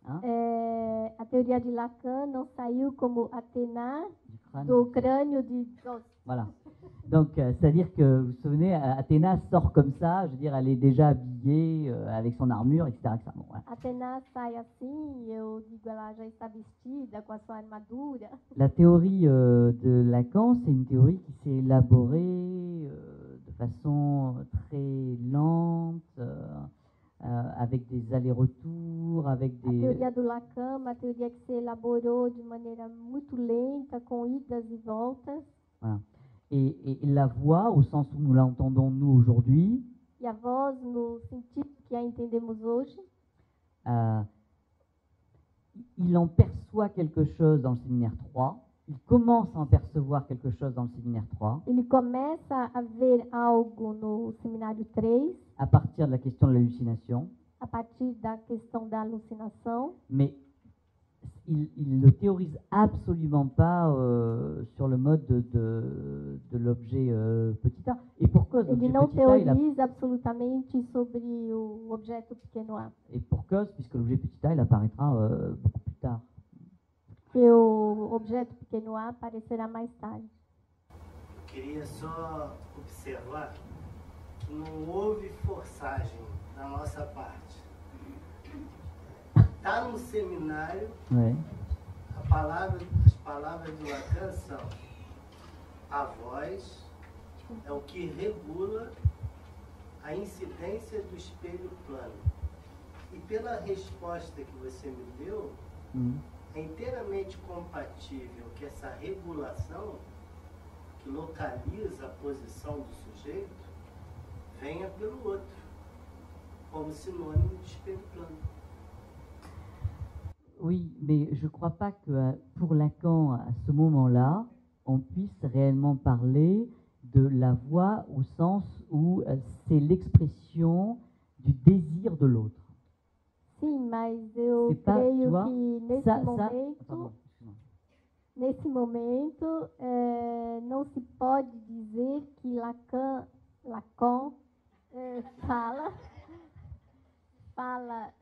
hein, É, a teoria de Lacan não saiu como Atena du crâne do crânio de Zeus. Voilà. Donc, euh, c'est-à-dire que, vous vous souvenez, Athéna sort comme ça, je veux dire, elle est déjà habillée euh, avec son armure, etc. etc. Bon, voilà. Atena sai assim, eu digo, ela já está vestida com a sua armadura. La théorie euh, de Lacan, c'est une théorie qui s'est élaborée euh, de façon très lente, euh, avec des allers-retours, avec A des... teoria do Lacan, uma teoria que se elaborou de maneira muito lenta, com idas e voltas. Et, et la voix, au sens où nous l'entendons nous aujourd'hui, E a voz, no sentido que a entendemos hoje, euh, il en perçoit quelque chose dans le séminaire 3, il commence à en percevoir quelque chose dans le séminaire 3, ele começa a ver algo no seminário 3, à partir de la question de l'hallucination, a partir da questão da alucinação, mais il ne le théorise absolument pas euh, sur le mode de, de, de l'objet euh, petit a. Et pour cause, ele l'objet não petit a, il teoriza absolutamente sobre o objeto pequeno a. et pour cause, puisque l'objet petit a, il apparaîtra euh, beaucoup plus tard. Porque o objeto pequeno a aparecerá mais tarde. Eu queria só observar que não houve forçagem da nossa parte. Está no seminário, Ouais. a palavra, as palavras do Lacan são a voz é o que regula a incidência do espelho plano. E pela resposta que você me deu, Mhm. é inteiramente compatível que essa regulação, que localiza a posição do sujeito, venha pelo outro, como sinônimo de espelho plano. Oui, mais je ne crois pas que euh, pour Lacan, à ce moment-là, on puisse réellement parler de la voix au sens où euh, c'est l'expression du désir de l'autre. Sim, mas eu pas, creio vois, que nesse Ça, ça, momento, excuse-moi. nesse momento, eh, não se pode dizer que Lacan, Lacan eh, fala, fala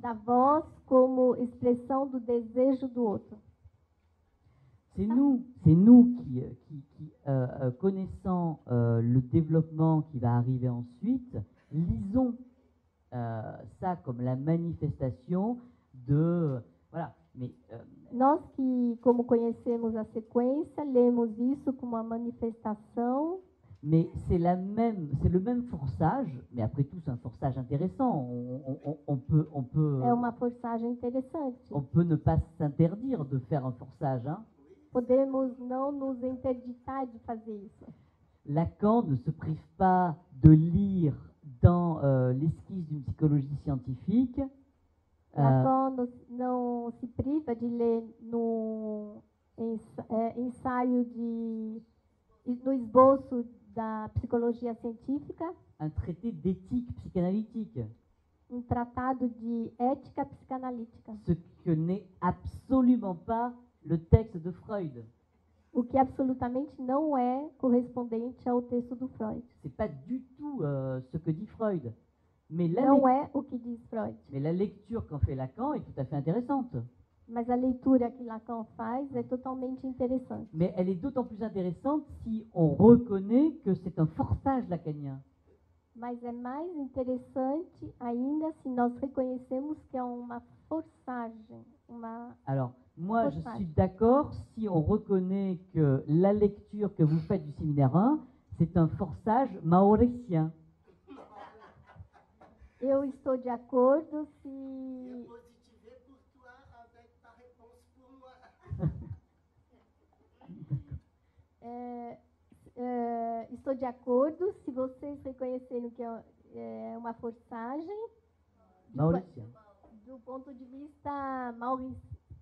da voz como expressão do desejo do outro. C'est nous, c'est nous qui, euh, qui, qui, euh, euh, connaissant euh, le développement qui va arriver ensuite, lisons euh, ça comme la manifestation de voilà. Mais Nós que, como conhecemos a sequência, lemos isso como uma manifestação, mais c'est la même, c'est le même forçage. Mais après tout, c'est un forçage intéressant. On, on- on- peut, on peut, é uma forçagem interessante. on peut ne pas s'interdire de faire un forçage. Hein. Podemos não nos interditar de fazer isso. Lacan ne se prive pas de lire dans euh, l'esquisse d'une psychologie scientifique euh, Lacan não, não se priva de ler no ensaio de no esboço da psicologia científica un traité d'éthique psychanalytique, um tratado de ética psicanalítica, ce que n'est absolument pas le texte de Freud. o que absolutamente não é correspondente ao texto do Freud. C'est pas du tout euh, ce que dit Freud. Mais la, Não é o que diz Freud. mais la lecture qu'en fait Lacan est tout à fait intéressante. Mas a leitura que Lacan faz é totalmente interessante. Mais elle est d'autant plus intéressante si on reconnaît que c'est un forçage lacanien. Mas é mais interessante ainda se nós reconhecemos que é uma forçagem, uma Alors, moi, je suis d'accord si on reconnaît que la lecture que vous faites du séminaire 1, c'est un forçage mauricien. Eu estou de acordo se é, é, estou de acordo se vocês reconhecerem que é, é uma forçagem Mauricien. do ponto de vista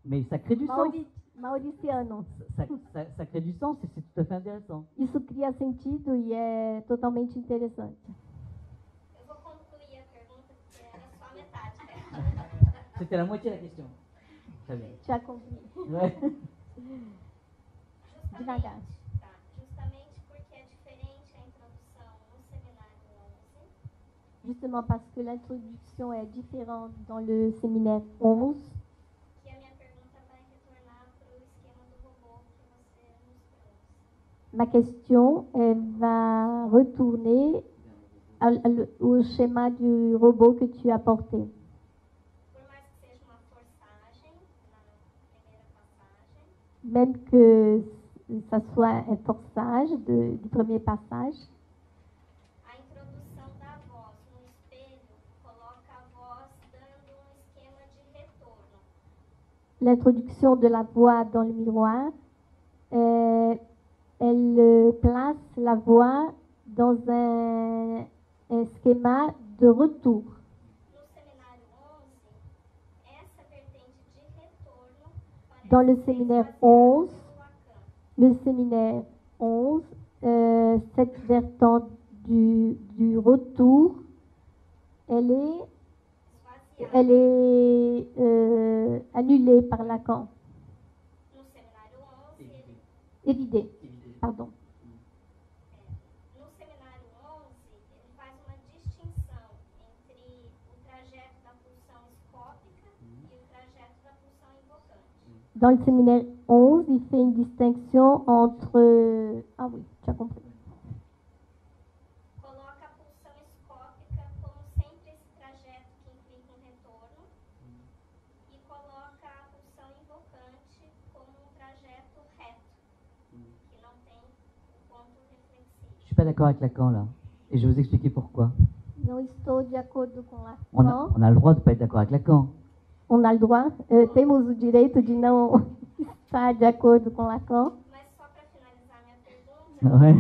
Mais mauri, mauriciano. Ça, ça- ça crée du sens et c'est tout à fait intéressant. Isso cria sentido e é totalmente interessante. Eu vou concluir a pergunta, porque era só a metade [LAUGHS] dela. C'était la moitié de la question. Très bien. Já. Ouais. Justamente, Devagar. Justement parce que l'introduction est différente dans le séminaire 11. que a minha pergunta vai retornar para o esquema do robô que você nos trouxe. Ma question elle va retourner à- à le- au schéma du robot que tu as porté. Même que ça soit un forçage de- du premier passage, l'introduction de la voix dans le miroir, euh, elle euh, place la voix dans un, schéma de retour. No seminário 11, essa vertente de retorno parece Dans le séminaire esvaziada 11, pelo Lacan. le séminaire 11, euh, cette vertente du, du retour, elle est. elle est euh, annulée par Lacan, No seminário 11, ele, évidée, pardon. no seminário 11, ele faz uma distinção entre o trajeto da pulsão escópica e. Dans le séminaire 11, il fait une distinction entre... Ah oui, tu as compris. Coloca a pulsão escópica como sempre esse trajeto que implica um retorno e coloca a pulsão invocante como um trajeto reto, que não tem o ponto reflexivo. Je suis pas d'accord avec Lacan là. Et je vais vous expliquer pourquoi. Não estou de acordo com On a, Lacan. on a le droit de pas être d'accord avec Lacan. On a le droit, euh, temos o direito de não estar de acordo com Lacan. Mas só para finalizar minha pergunta, Ouais.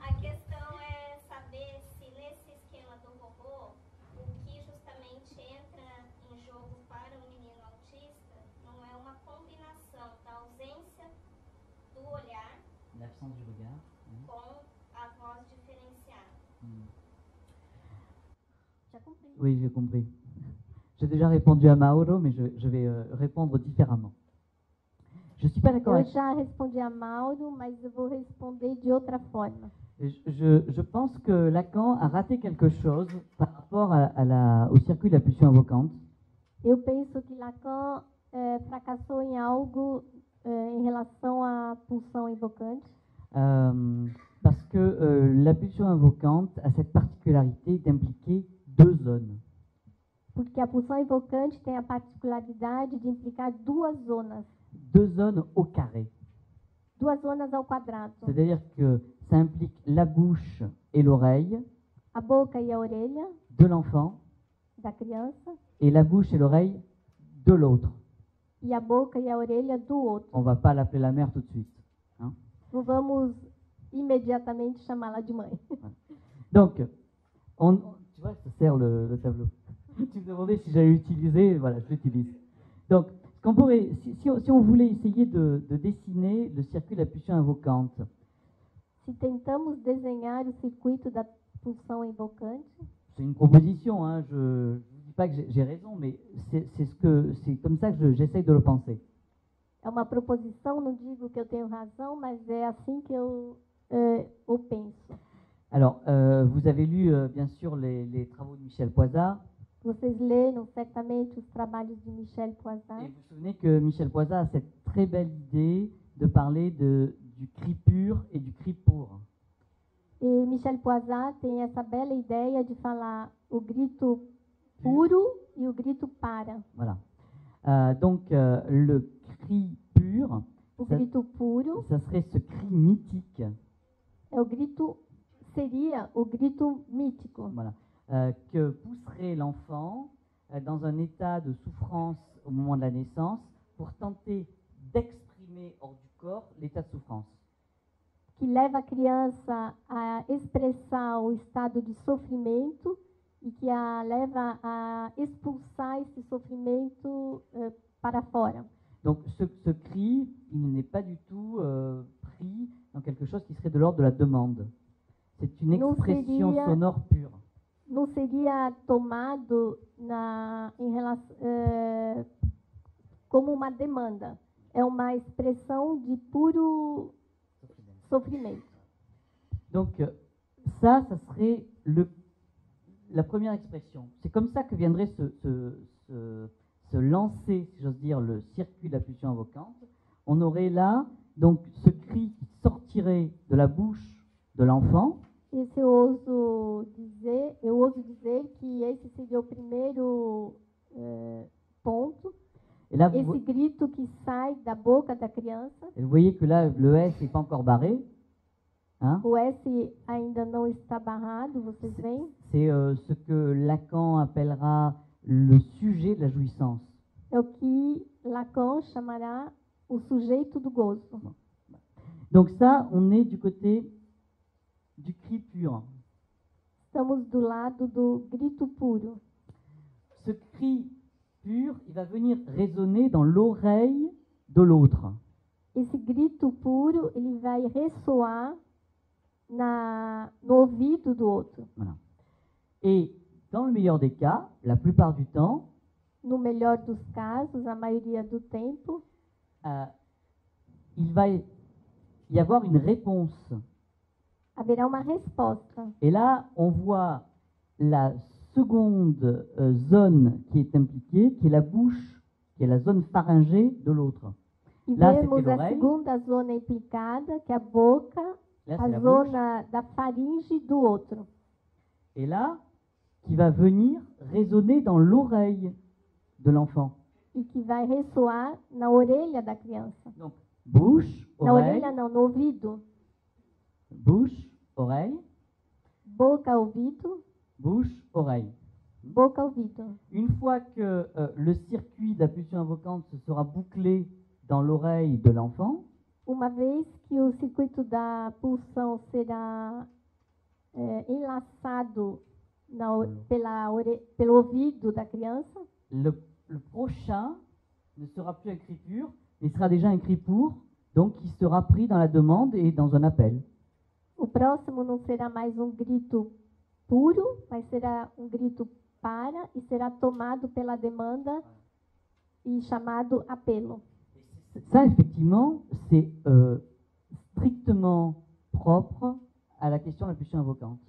a questão é saber se nesse esquema do robô, o que justamente entra em jogo para o menino autista não é uma combinação da ausência com a voz diferenciada. Já cumpri. Oui, j'ai compris. J'ai déjà répondu à Mauro, mais je, je vais euh, répondre différemment. Je suis pas d'accord Eu avec já respondi a Mauro, mas eu vou responder de outra forma. Je, je- pense que Lacan a raté quelque chose par rapport à, à la, au circuit de la pulsion invocante. Eu penso que Lacan eh, fracassou em algo eh, em relação à pulsão invocante, Euh, parce que euh, la pulsion invocante a cette particularité d'impliquer deux zones. porque a pulsão invocante tem a particularidade de implicar duas zonas, Deux zones au carré. duas zonas ao quadrado, C'est-à-dire que ça implique la bouche et l'oreille a boca e a orelha de l'enfant da criança et la bouche et l'oreille de l'autre. e a boca e a orelha do outro. On va pas l'appeler la mère tout de suite. Não vamos imediatamente chamá-la de mãe. Donc, on, tu vois, ça sert le, le tableau. [LAUGHS] tu me demandais si j'allais l'utiliser, voilà, je l'utilise. Donc, qu'on pourrait, si, si on, si on voulait essayer de, de dessiner le circuit de la pulsion invocante, Se tentamos desenhar o circuito da pulsão invocante, c'est une proposition, hein, je ne dis pas que j'ai- raison, mais c'est ce que, c'est comme ça que je- j'essaye de le penser. é uma proposição, não digo que eu tenho razão, mas é assim que eu eh, o penso. Alors, euh, vous avez lu euh, bien sûr les, les travaux de Michel Poisat, Vocês leram certamente os trabalhos de Michel et Poisson. vous vous souvenez que Michel Poisat a cette très belle idée de parler de, du cri pur et du cri pour. E Michel Poisson tem essa bela ideia de falar o grito puro e o grito para. Voilà. Euh, donc, euh, le cri pur, O Ça- grito puro ça serait ce cri mythique, é o grito, seria o grito mítico, voilà, euh, que pousserait l'enfant euh, dans un état de souffrance au moment de la naissance pour tenter d'exprimer hors du corps l'état de souffrance? que leva a criança a expressar o estado de sofrimento e que a leva a expulsar esse sofrimento eh, para fora. Donc, ce, ce cri, il n'est pas du tout euh, pris dans quelque chose qui serait de l'ordre de la demande. C'est une expression seria- sonore pure. Não seria tomado na, em relação, eh, como uma demanda. É uma expressão de puro sofrimento. Donc euh, ça, ça serait le, la première expression. C'est comme ça que viendrait se, se, se- se lancer, si j'ose dire, le circuit de la pulsion invocante. On aurait là donc ce cri qui sortirait de la bouche de l'enfant, Esse eu ouso dizer, eu ouso dizer que esse seria o primeiro eh, ponto. et là vous, Esse grito que sai da boca da criança, et vous voyez que là le S n'est pas encore barré. Hein? O S ainda não está barrado, vocês veem? C'est euh, ce que Lacan appellera le sujet de la jouissance. É o que Lacan chamará o sujeito do gozo. Donc ça, on est du côté du cri pur. Estamos do lado do grito puro. Ce cri pur, il va venir résonner dans l'oreille de l'autre. Esse grito puro, ele vai ressoar na, no ouvido do outro. Voilà. Et dans le meilleur des cas, la plupart du temps, No melhor dos casos, a maioria do tempo, euh, il va y avoir une réponse. Haverá uma resposta. Et là, on voit la seconde euh, zone qui est impliquée, qui est la bouche, qui est la zone pharyngée de l'autre. E Lá vemos a l'oreille. segunda zona implicada, que é a boca, Là, a la bouche. zona da faringe do outro. Et là, qui va venir résonner dans l'oreille de l'enfant. E que vai ressoar na orelha da criança. Donc, bouche, Na oreille, orelha não, no ouvido. Bouche, oreille, Boca, ouvido, bouche, oreille. boca, ouvido. Une fois que euh, le circuit de la pulsion invocante se sera bouclé dans l'oreille de l'enfant, Uma vez que o circuito da pulsão será é, enlaçado na pela ore, pelo ouvido da criança, le, le prochain ne sera plus un cri pur, mais sera déjà un cri pour, donc qui sera pris dans la demande et dans un appel. O próximo não será mais um grito puro, mas será um grito para e será tomado pela demanda e chamado apelo. Ça, effectivement, c'est euh, strictement propre à la question de la pulsion invocante.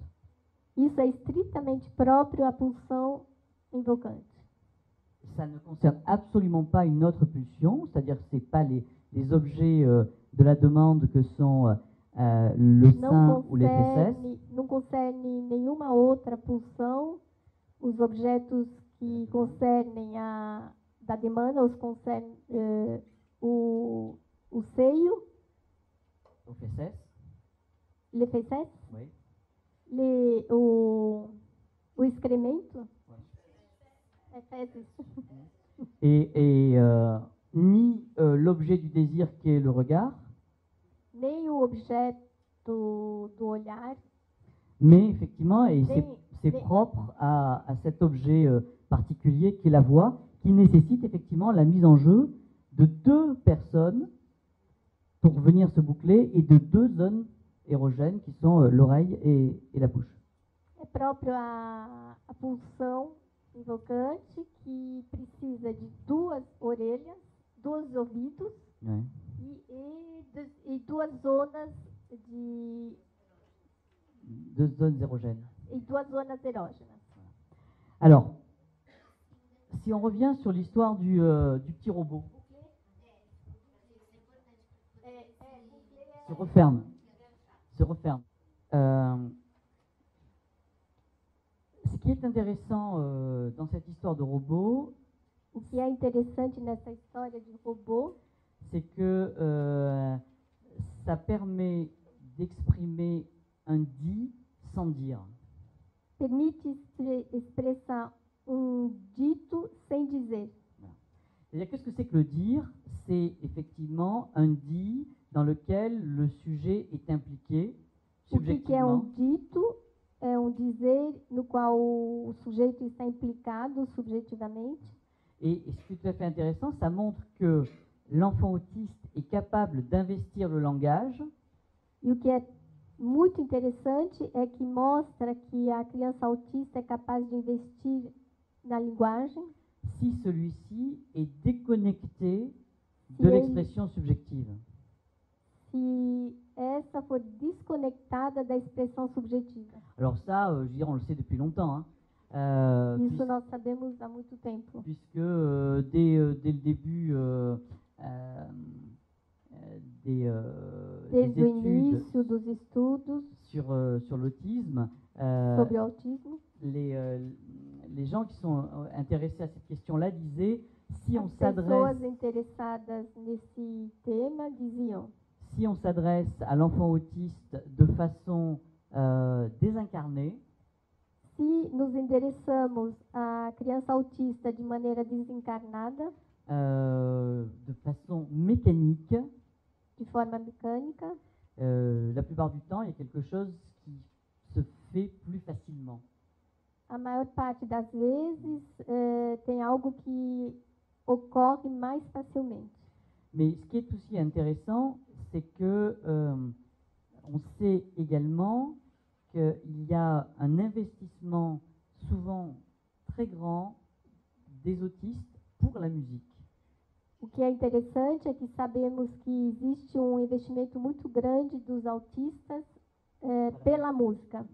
Isso é estritamente próprio à pulsão invocante. Ça ne concerne absolument pas une autre pulsion, c'est-à-dire que ce pas les, les objets euh, de la demande que sont euh, le Não sein ou les fesses. concerne, não concerne nenhuma outra pulsão, os objetos que concernem a da demanda, os concerne eh, o, o seio, Aux fesses, les fesses, oui. les, o, o excremento, é fezes, Et, et, euh, ni euh, l'objet du désir qui est le regard, nem o objeto do olhar, mais effectivement, et c'est propre à, à cet objet euh, particulier qui est la voix, qui nécessite effectivement la mise en jeu de deux personnes pour venir se boucler et de deux zones érogènes qui sont euh, l'oreille et, et la bouche. é próprio à, à pulsão invocante que precisa de duas orelhas, dois ouvidos Ouais. E, e, de- e duas zonas de Deux zones érogènes. e duas zonas erógenas. Alors, si on revient sur l'histoire du, euh, du petit robot, se referme. Se referme. Euh, ce qui est intéressant euh, dans cette histoire de robot, O que é interessante nessa história de robô c'est que euh, ça permet d'exprimer un dit sans dire. permite expre- expressar um dito sem dizer. C'est-à-dire, qu'est-ce que c'est que le dire? C'est effectivement un dit dans lequel le sujet est impliqué O que, é um subjectivement. dito? É um dizer no qual o sujeito está implicado subjetivamente. Et, et ce qui est tout à fait intéressant, ça montre que l'enfant autiste est capable d'investir le langage E o que é muito interessante é que mostra que a criança autista é capaz de investir na linguagem si celui-ci est déconnecté Si de l'expression subjective. se essa for desconectada da expressão subjetiva. Alors ça, euh, je dire, on le sait depuis longtemps, hein. Euh, Isso puis- nós sabemos há muito tempo. puisque euh, dès, euh, dès le début euh, euh, des, euh, des Desde o études. sur, sur l'autisme, les, les gens qui sont intéressés à cette question-là disaient si on s'adresse si on s'adresse à l'enfant autiste de façon euh, désincarnée, se nos endereçamos à criança autista de maneira desencarnada, euh, de façon mécanique, de forma mecânica, euh, la plupart du temps, il y a quelque chose qui se fait plus facilement. a maior parte das vezes eh, tem algo que ocorre mais facilmente. Mais ce qui est aussi intéressant, c'est que euh, on sait également qu'il y a un investissement souvent très grand des autistes pour la musique. O que é interessante é que sabemos que existe um investimento muito grande dos autistas eh, pela música.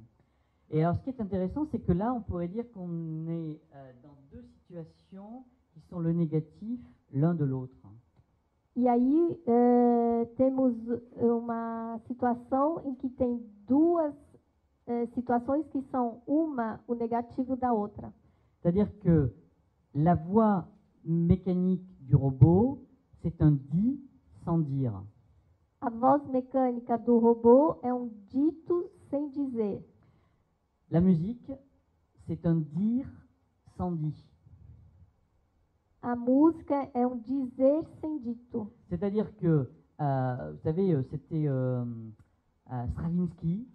Et alors, ce qui est intéressant, c'est que là, on pourrait dire qu'on est euh, dans deux situations qui sont le négatif l'un de l'autre. E aí eh, temos uma situação em que tem duas eh, situações que são uma o negativo da outra. C'est-à-dire que la voix mécanique du robot, c'est un dit sans dire. A voz mecânica do robô é um dito sem dizer. La musique, c'est un dire sans dit. A música é um dizer sem dito. C'est-à-dire que, euh, vous savez, euh, c'était euh, euh, Stravinsky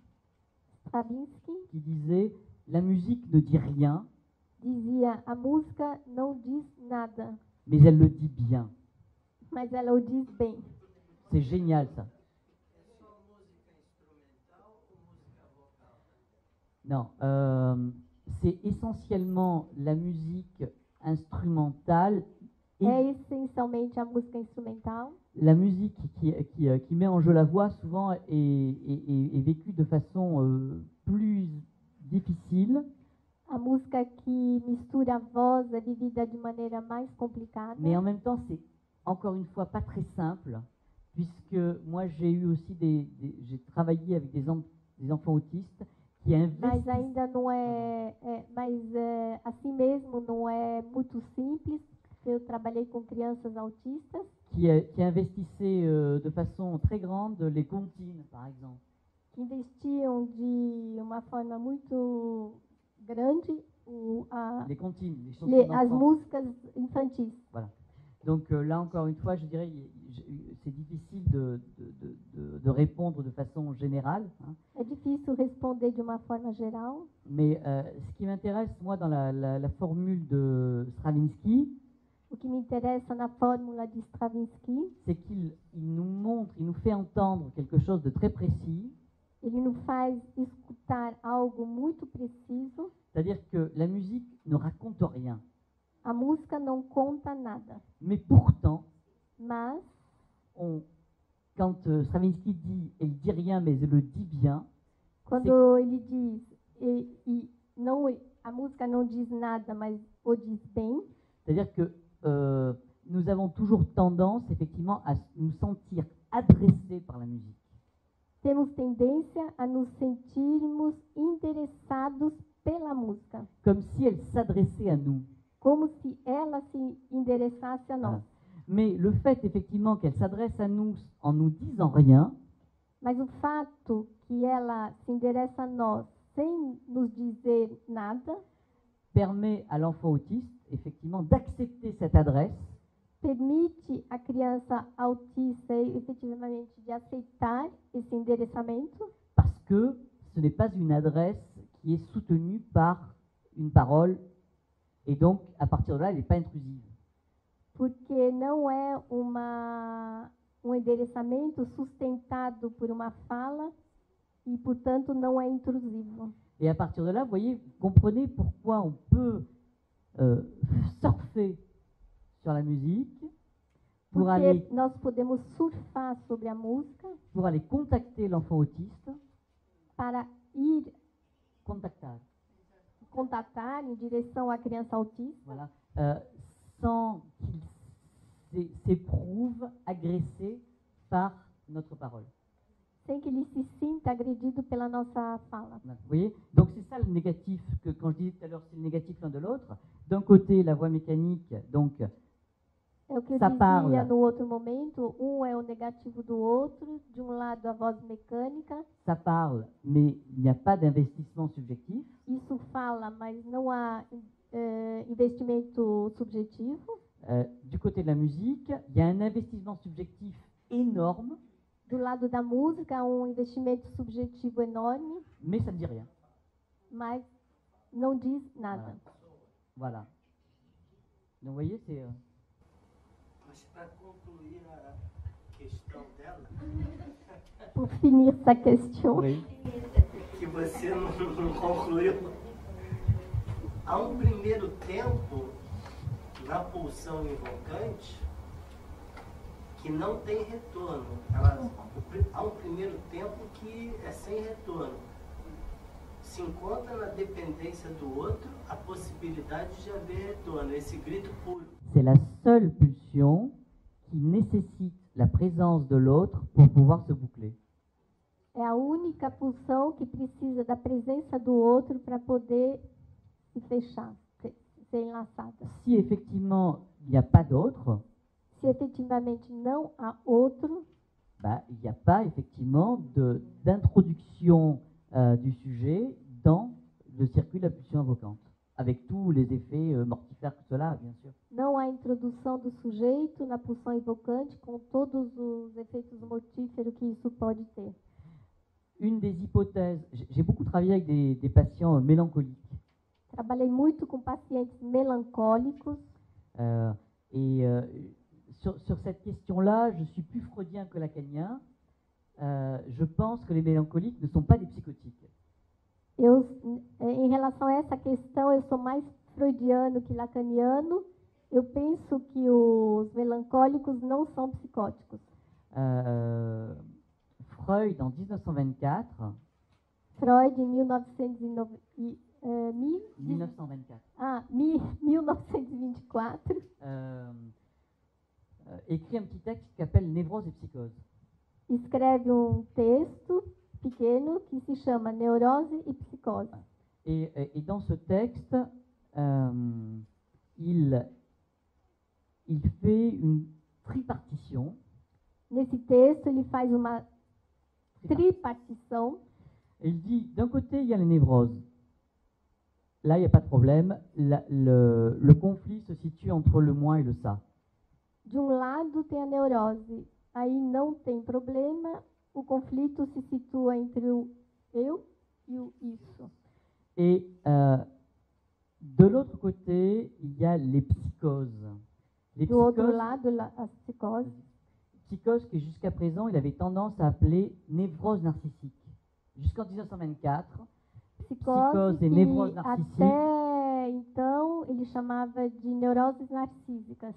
Stravinsky qui disait La musique ne dit rien, dizia: a música não diz nada, mais elle le dit bien. mas ela o diz bem. C'est génial ça. Non, euh, c'est essentiellement la musique instrumentale et É essencialmente a música instrumental. la musique qui, qui, euh, qui met en jeu la voix souvent est, est- est- est vécue de façon euh, plus difficile A música que mistura a voz é vivida de maneira mais complicada. Mais en même temps, c'est encore une fois pas très simple, puisque moi j'ai eu aussi des, des- j'ai travaillé avec des, en- des enfants autistes qui Mas investissent, ainda não é, é- mas é, assim mesmo não é muito simples. Eu trabalhei com crianças autistas qui, euh, qui investissaient euh, de façon très grande les comptines, par exemple. que investiam de uma forma muito grande o, a, Les comptines, les chansons le- as músicas infantis. Donc euh, là encore une fois, je dirais, c'est difficile de, de- de- de- de répondre de façon générale. hein. É difícil responder de uma forma geral, Mais euh, ce qui m'intéresse, moi, dans la, la- la formule de Stravinsky, O que na fórmula de Stravinsky, c'est qu'il il nous montre, il nous fait entendre quelque chose de très précis, ele nos faz escutar algo muito preciso. c'est-à-dire que la musique ne raconte rien. A música não conta nada, Mais pourtant, mas on, quand euh, Stravinsky dit « elle dit rien mais elle le dit bien quando ele diz e, e não a música não diz nada, mas o diz bem, c'est-à-dire que euh, nous avons toujours tendance effectivement à nous sentir adressés par la musique. Temos tendência a nos sentirmos interessados pela música, Comme si elle s'adressait à nous. como se ela se endereçasse a nós. Mais le fait effectivement qu'elle s'adresse à nous en nous disant rien, Mas o fato que ela se endereça a nós sem nos dizer nada, permet à l'enfant autiste effectivement d'accepter cette adresse permite a criança autista efetivamente de aceitar esse endereçamento, parce que ce n'est pas une adresse qui est soutenue par une parole et donc à partir de là elle n'est pas intrusive. porque não é uma, um endereçamento sustentado por uma fala e, portanto, não é intrusivo. Et à partir de là, vous voyez, vous comprenez pourquoi on peut euh, surfer sur la musique pour Porque aller, nós podemos surfar sobre a música pour aller contacter l'enfant autiste, para ir contactar, contatar em direção à criança autista, voilà, euh, sans qu'il s'é- s'éprouve agressé par notre parole. sem que ele se sinta agredido pela nossa fala. Vous voyez? Donc c'est ça le négatif, que quand je disais tout à l'heure, c'est le négatif l'un de l'autre. D'un côté, la voix mécanique, donc É o que eu dizia parla. no outro momento, um é o negativo do outro, de um lado a voz mecânica, ça parle, mais il n'y a pas d'investissement subjectif. isso fala, mas não há eh, investimento subjetivo. Euh, du côté de la musique, il y a un investissement subjectif énorme, Do lado da música, há um investimento subjetivo enorme, mais ça ne dit rien. mas não diz nada. Voilà. Donc vous voyez, c'est... euh, Mas para concluir a questão dela, Por finir essa questão, que você não, não concluiu, há um primeiro tempo na pulsão invocante que não tem retorno. Ela- há um primeiro tempo que é sem retorno. Se encontra na dependência do outro a possibilidade de haver retorno, esse grito puro. C'est la seule pulsion qui nécessite la présence de l'autre pour pouvoir se boucler. é a única pulsão que precisa da presença do outro para poder se fechar, se- ser enlaçada. Si effectivement il n'y a pas d'autre, Se efetivamente não há outro, bah, il n'y a pas effectivement d'introduction euh, du sujet dans le circuit de la pulsion invocante, avec tous les effets euh, mortifères que cela a, bien sûr. não há introdução do sujeito na pulsão invocante com todos os efeitos mortíferos que isso pode ter. Une des hypothèses, j'ai j'ai beaucoup travaillé avec des, des patients euh, mélancoliques, Trabalhei muito com pacientes melancólicos euh, et euh, sur, sur cette question-là, je suis plus freudien que lacanien. Euh, je pense que les mélancoliques ne sont pas des psychotiques. Eu, em relação a essa questão, eu sou mais freudiano que lacaniano. Eu penso que os melancólicos não são psicóticos. Euh, Freud, en 1924, Freud, em 1909 e, eh, mil- 1924 ah, mi- 1924, euh, euh, écrit un petit texte qui s'appelle Névrose et psychose. escreve um texto pequeno que se chama Neurose e Psicose. Et, et- et dans ce texte, euh, il, il fait une tripartition. Nesse texto, ele faz uma tripartição. Il dit, d'un côté, il y a les névroses. Là, il n'y a pas de problème. La- le, le conflit se situe entre le moi et le ça. De um lado tem a neurose, aí não tem problema, o conflito se situa entre o eu e o isso. Et euh, de l'autre côté, il y a les psychoses. Les Do outro psychoses, lado, la- a psicose, psychoses que jusqu'à présent, il avait tendance à appeler névrose narcissique. Jusqu'en 1924, psicose Psicose e que neurose narcísica. até então ele chamava de neuroses narcísicas.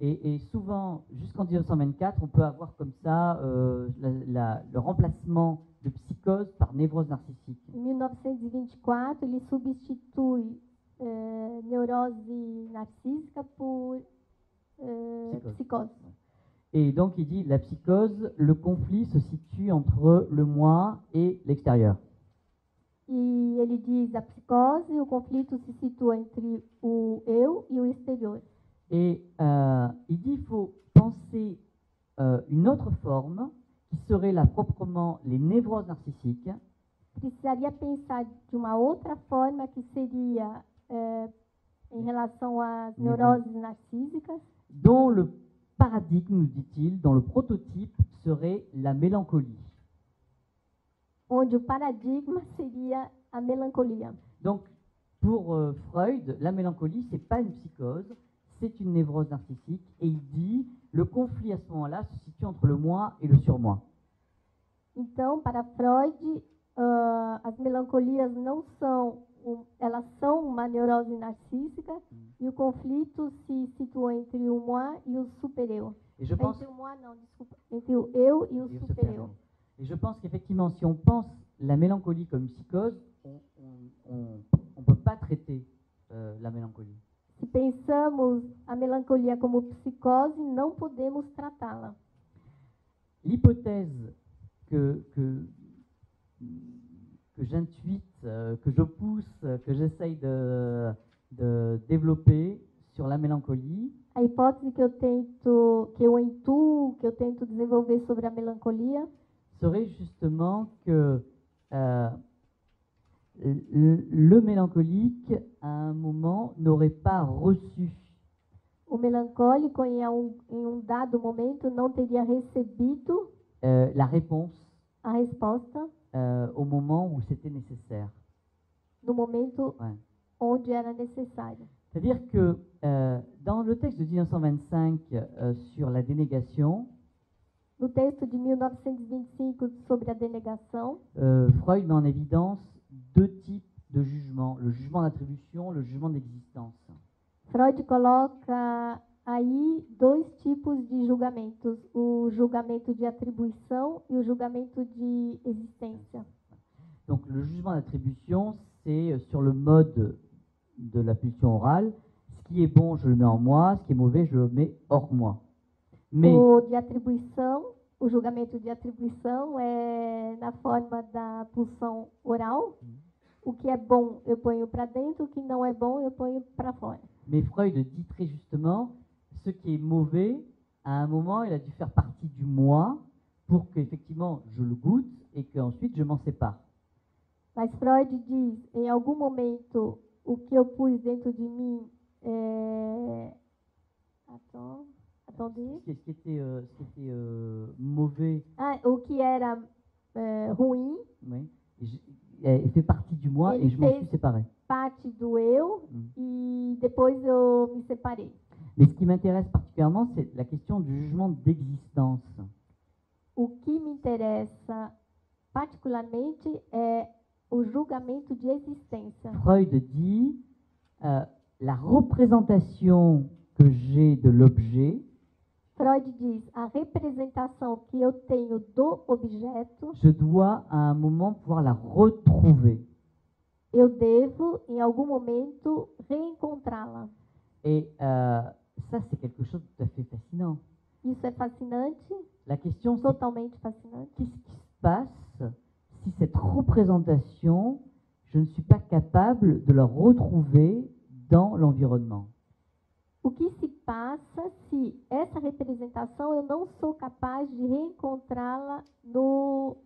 Et, et souvent, jusqu'en 1924, on peut avoir comme ça euh, la- la- le remplacement de psychose par névrose narcissique. Em 1924, ele substitui eh, neurose narcísica por Psicose. psicose. Et donc, il dit la psychose, le conflit se situe entre le moi et l'extérieur. E ele diz a psicose, o conflito se situa entre o eu e o exterior. Et euh, il dit qu'il faut penser euh, une autre forme qui serait là proprement les névroses narcissiques, Precisaria pensar de uma outra forma que seria eh, em relação às neuroses narcísicas, dont le paradigme, nous dit-il, dont le prototype serait la mélancolie. onde o paradigma seria a melancolia. Donc, pour euh, Freud, la mélancolie, c'est pas une psychose, c'est une névrose narcissique. Et il dit, le conflit à ce moment-là se situe entre le moi et le surmoi. Então, para Freud, ah, as melancolias não são, um- elas são uma neurose narcísica e o conflito se situa entre o moi e o supereu. Et je pense, Entre o moi, não, desculpa, entre o eu e o supérieur. Et je pense qu'effectivement, si on pense la mélancolie comme psychose, on ne peut pas traiter euh, la mélancolie. Se pensamos a melancolia como psicose, não podemos tratá-la. L'hypothèse que, que, que j'intuite, que je pousse, que j'essaye de, de développer sur la mélancolie, A hipótese que eu tento, que eu intuo, que eu tento desenvolver sobre a melancolia, serait justement que euh, le, mélancolique, à un moment, n'aurait pas reçu o melancólico, em um, em um dado momento, não teria recebido euh, la réponse a resposta euh, au moment où c'était nécessaire. no momento Ouais. onde era necessário. C'est-à-dire que euh, dans le texte de 1925 euh, sur la dénégation, No texto de 1925 sobre a denegação, euh, Freud met en évidence deux types de jugements, le jugement d'attribution, le jugement d'existence. Freud coloca aí dois tipos de julgamentos: o julgamento de atribuição e o julgamento de existência. Donc le jugement d'attribution, c'est euh, sur le mode de la pulsion orale. Ce qui est bon, je le mets en moi, ce qui est mauvais, je le mets hors moi. Mais O de atribuição, o julgamento de atribuição é na forma da pulsão oral. O que é bom eu ponho para dentro, o que não é bom eu ponho para fora. Mais Freud dit très justement, ce qui est mauvais, à un moment, il a dû faire partie du moi pour qu'effectivement je le goûte et qu'ensuite je m'en sépare. Mas Freud diz, em algum momento, o que eu pus dentro de mim é... Attends, attendez. Ce qui, était, euh, ce qui était, euh, mauvais, Ah, o que era é, ruim, oui, je- il fait partie du moi Il et je m'en suis séparé. parte do eu, Mm. e depois eu me separei. Mais ce qui m'intéresse particulièrement, c'est la question du jugement d'existence. O que me interessa particularmente é o julgamento de existência. Freud dit euh, la représentation que j'ai de l'objet, Freud diz a representação que eu tenho do objeto, je dois à un moment pouvoir la retrouver. eu devo, em algum momento, reencontrá-la. Et euh, ça, c'est quelque chose de tout à fait fascinant. Isso é fascinante, La question, c'est totalmente fascinante. qu'est-ce qui se passe si cette représentation, je ne suis pas capable de la retrouver dans l'environnement? O que se passa se essa representação eu não sou capaz de reencontrá-la no,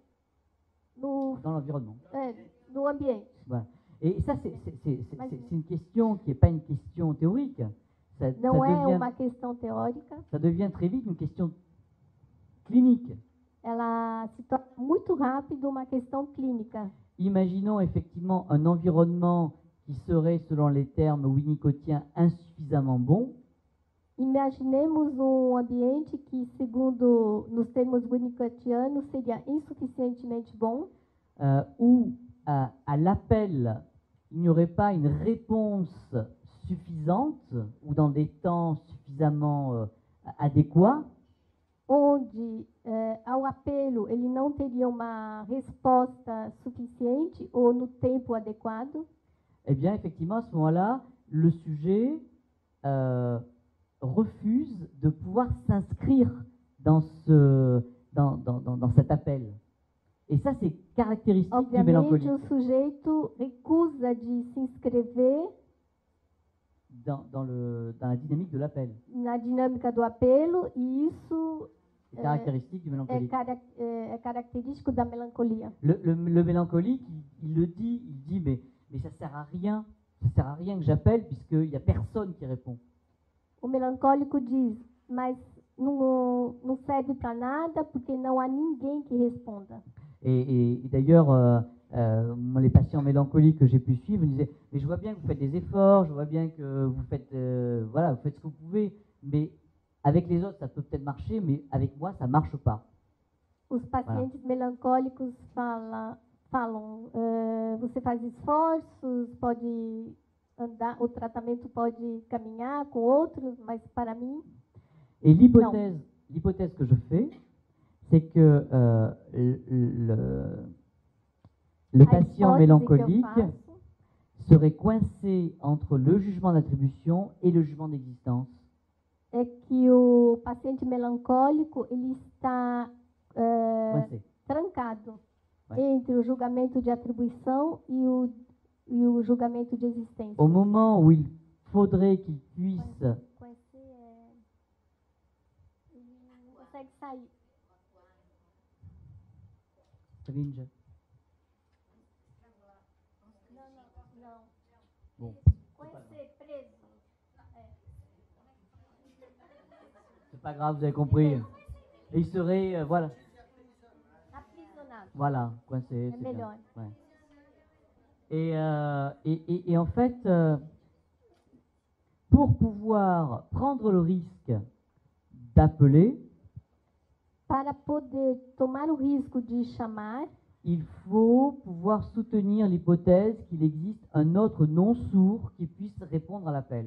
no, Dans l'environnement. é, no ambiente? Voilà. Et ça, c'est une question qui n'est pas une question théorique. Ça, ça Não é devient, uma questão teórica, ça devient très vite une question clinique. ela se torna muito rápido uma questão clínica. Imaginons effectivement un environnement qui serait, selon les termes winnicottiens, insuffisamment bon. Imaginemos um ambiente que, segundo nos termos winnicottianos, seria insuficientemente bom, euh, à, à l'appel, il n'y aurait pas une réponse suffisante ou dans des temps suffisamment euh, adéquats, onde eh, ao apelo ele não teria uma resposta suficiente ou no tempo adequado, eh bien, effectivement, à ce moment-là, le sujet euh, refuse de pouvoir s'inscrire dans, ce, dans, dans, dans, cet appel. Et ça, c'est caractéristique du obviamente mélancolique. o sujeito recusa de se inscrever Dans, dans, le, dans la dynamique de l'appel. na dinâmica do apelo e isso C'est Euh, caractéristique du mélancolique. é- é característico da melancolia. Le, le- le mélancolique, il, il le dit, il dit, mais, mais ça sert à rien, ça sert à rien que j'appelle puisqu'il n'y a personne qui répond. O melancólico diz, mas não, não serve para nada porque não há ninguém que responda. Et, et- et d'ailleurs, euh, euh, les patients mélancoliques que j'ai pu suivre me disaient, mais je vois bien que vous faites des efforts, je vois bien que vous faites, euh, voilà, vous faites ce que vous pouvez, mais avec les autres, ça peut peut-être marcher, mais avec moi, ça marche pas. Os pacientes melancólicos fala, falam, eh, você faz esforços, pode andar, o tratamento pode caminhar com outros, mas para mim Et l'hypothèse, l'hypothèse que je fais, c'est que euh, le, le a patient mélancolique serait coincé entre le jugement d'attribution et le jugement d'existence. é que o paciente melancólico ele está eh, Coincé. trancado. Entre o julgamento de atribuição e o, e o julgamento de existência. Au moment où il faudrait qu'il puisse. Ele não consegue sair. Ringe. Não, não, não. Bon. Conhecer, preso. C'est pas grave, vous avez compris. Et il serait, euh, voilà. Voilà, coincé. Bien. Ouais. Et, euh, et, et- et en fait, euh, pour pouvoir prendre le risque d'appeler, Para poder tomar o risco de chamar, il faut pouvoir soutenir l'hypothèse qu'il existe un autre non-sourd qui puisse répondre à l'appel.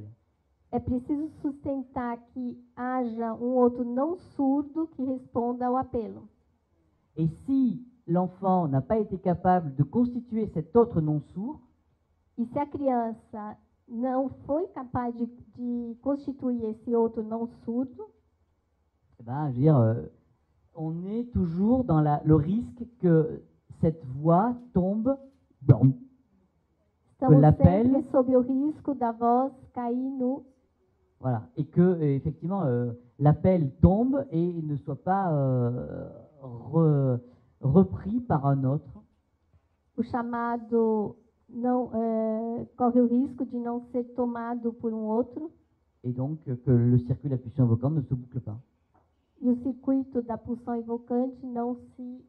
é preciso sustentar que haja um outro não surdo que responda ao apelo. Et si l'enfant n'a pas été capable de constituer cet autre non-sourd, E se a criança não foi capaz de, de constituir esse outro não surdo, eh ben, je veux dire, euh, on est toujours dans la- le risque que cette voix tombe dans, l'appel- sempre sob o risco da voz cair no Voilà. Et que, euh, effectivement, euh, l'appel tombe et il ne soit pas euh, re- repris par un autre. o chamado não é, corre o risco de não ser tomado por um outro Et donc que le circuit de la pulsion invocante ne se boucle pas. e o circuito da pulsão invocante não se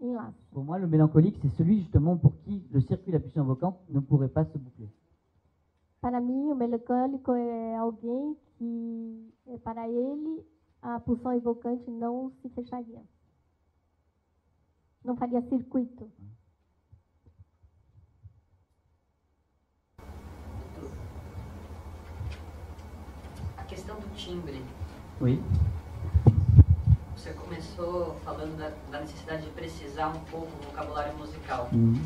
enlaça. Pour moi, le mélancolique, c'est celui justement pour qui le circuit de la pulsion invocante ne pourrait pas se boucler. Para mim, o melancólico é alguém que, para ele, a pulsão invocante não se fecharia. não faria circuito. A questão do timbre. Oi. Você começou falando da, da necessidade de precisar um pouco do vocabulário musical. Uhum.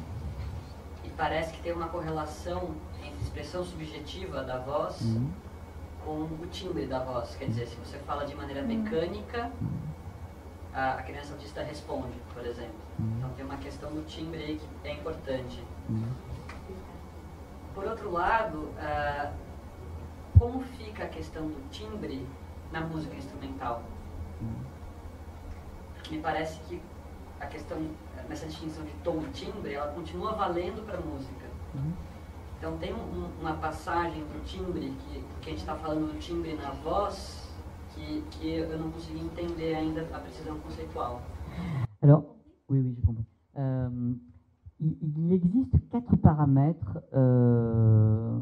E parece que tem uma correlação entre expressão subjetiva da voz uhum. com o timbre da voz. Quer dizer, se você fala de maneira uhum. mecânica. Uhum a, a criança autista responde, por exemplo. Então tem uma questão do timbre aí que é importante. Mhm. Por outro lado, ah, como fica a questão do timbre na música instrumental? Me parece que a questão, nessa distinção de tom e timbre, ela continua valendo para a música. Então tem um- uma passagem do timbre, que, que a gente está falando do timbre na voz, que, que eu não consegui entender ainda a precisão conceitual. Alors, oui, oui, j'ai compris. Euh, il, il existe quatre paramètres euh,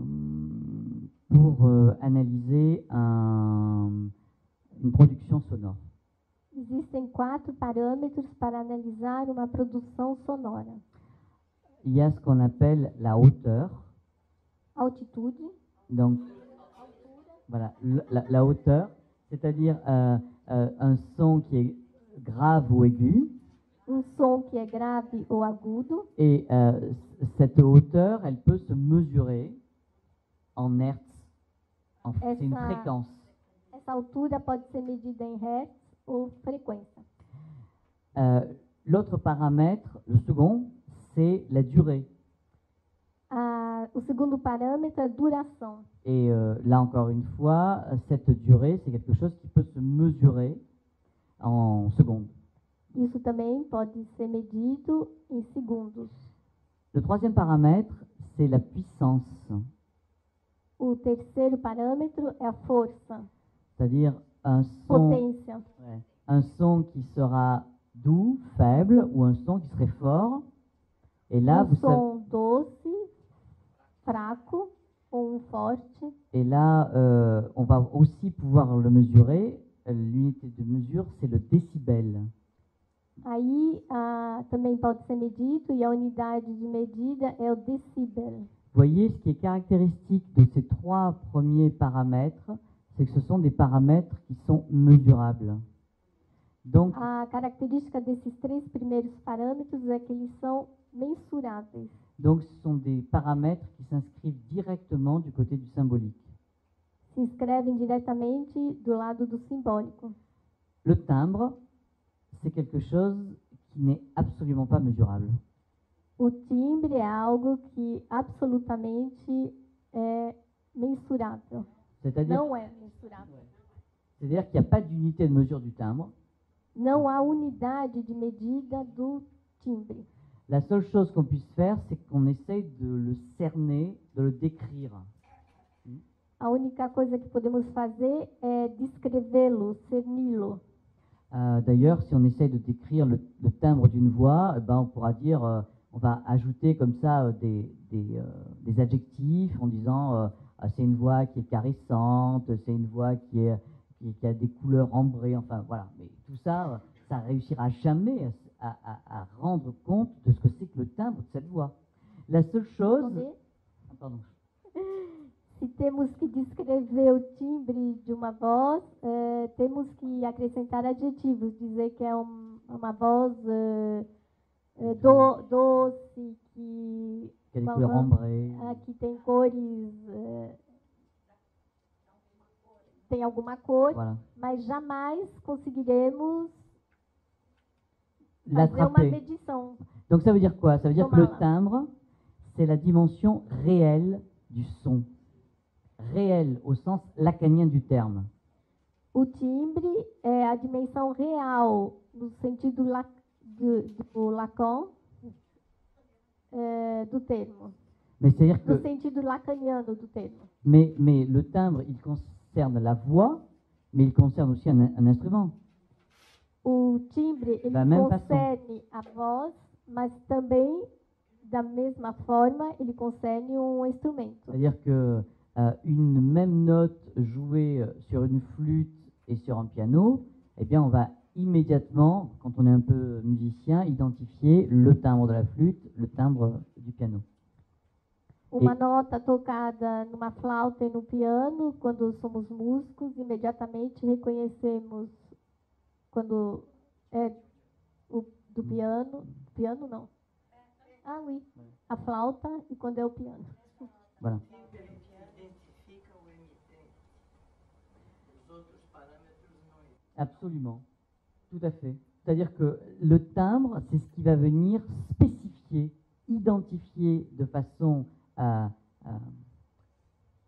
pour euh, analyser un- une production sonore. Existem quatro parâmetros para analisar uma produção sonora: Il y a ce qu'on appelle la hauteur. altitude, Donc, voilà, la, la hauteur, c'est-à-dire euh, euh, un son qui est grave ou aigu. um som que é grave ou agudo, Et euh, cette hauteur, elle peut se mesurer en hertz. En- C'est une fréquence. essa altura pode ser medida em hertz ou frequência. Euh, L'autre paramètre, le second, c'est la durée. Ah, o segundo parâmetro é duração. Et euh, là encore une fois, cette durée, c'est quelque chose qui peut se mesurer en secondes. Isso também pode ser medido em segundos. Le troisième paramètre, c'est la puissance, O terceiro parâmetro é a força, c'est-à-dire un son, potência. ouais, un son qui sera doux, faible, ou un son qui serait fort. Et là, um vous savez, som doce, fraco ou um forte? et là, euh, on va aussi pouvoir le mesurer. L'unité de mesure, c'est le décibel. Aí ah, também pode ser medido e a unidade de medida é o decibel. voyez, ce qui est caractéristique de ces trois premiers paramètres, c'est que ce sont des paramètres qui sont mesurables. Donc, A característica desses três primeiros parâmetros é que eles são mensuráveis. Donc ce sont des paramètres qui s'inscrivent directement du côté du symbolique. Se inscrevem diretamente do lado do simbólico. Le timbre, c'est quelque chose qui n'est absolument pas mesurable. O timbre é algo que absolutamente é mensurável. C'est-à-dire Não é mensurável. c'est-à-dire qu'il n'y a pas d'unité de mesure du timbre. Não há unidade de medida do timbre. La seule chose qu'on puisse faire, c'est qu'on essaye de le cerner, de le décrire. A única coisa que podemos fazer é descrevê-lo, cerni-lo. Euh, D'ailleurs, si on essaye de décrire le, le timbre d'une voix, eh ben, on pourra dire, euh, on va ajouter comme ça euh, des, des, euh, des adjectifs en disant c'est une voix qui est caressante, c'est une voix qui, est, qui, qui a des couleurs ambrées, enfin voilà. Mais tout ça, ça réussira jamais à, à- à rendre compte de ce que c'est que le timbre de cette voix. La seule chose. Ah, pardon. [LAUGHS] Se temos que descrever o timbre de uma voz, eh, temos que acrescentar adjetivos, dizer que é um- uma voz eh, eh, do- doce, que, Qui a des Bah, couleurs bah. ambrées. ah, que tem cores. eh, tem alguma cor, Voilà. mas jamais conseguiremos uma L'attraper. Donc ça veut dire quoi? Ça veut dire que le timbre, c'est la dimension réelle du son. Réel au sens lacanien du terme. O timbre é a dimensão real, no sentido la, do, do Lacan, é, do termo. Mais c'est-à-dire No que sentido lacaniano do termo. mais, mais le timbre, il concerne la voix, mais il concerne aussi un, un instrument. O timbre, ele Da concerne a voz, mas também, da mesma forma, ele concerne um instrumento. C'est-à-dire que euh, une même note jouée euh, sur une flûte et sur un piano, eh bien on va immédiatement, quand on est un peu musicien, identifier le timbre de la flûte, le timbre du piano. Uma E- nota tocada numa flauta e no piano, quando somos músicos, imediatamente reconhecemos quando é o do piano, piano não. Ah, oui, a flauta e quando é o piano. Voilà. Absolument. Tout à fait. C'est-à-dire que le timbre, c'est ce qui va venir spécifier, identifier de façon euh, euh,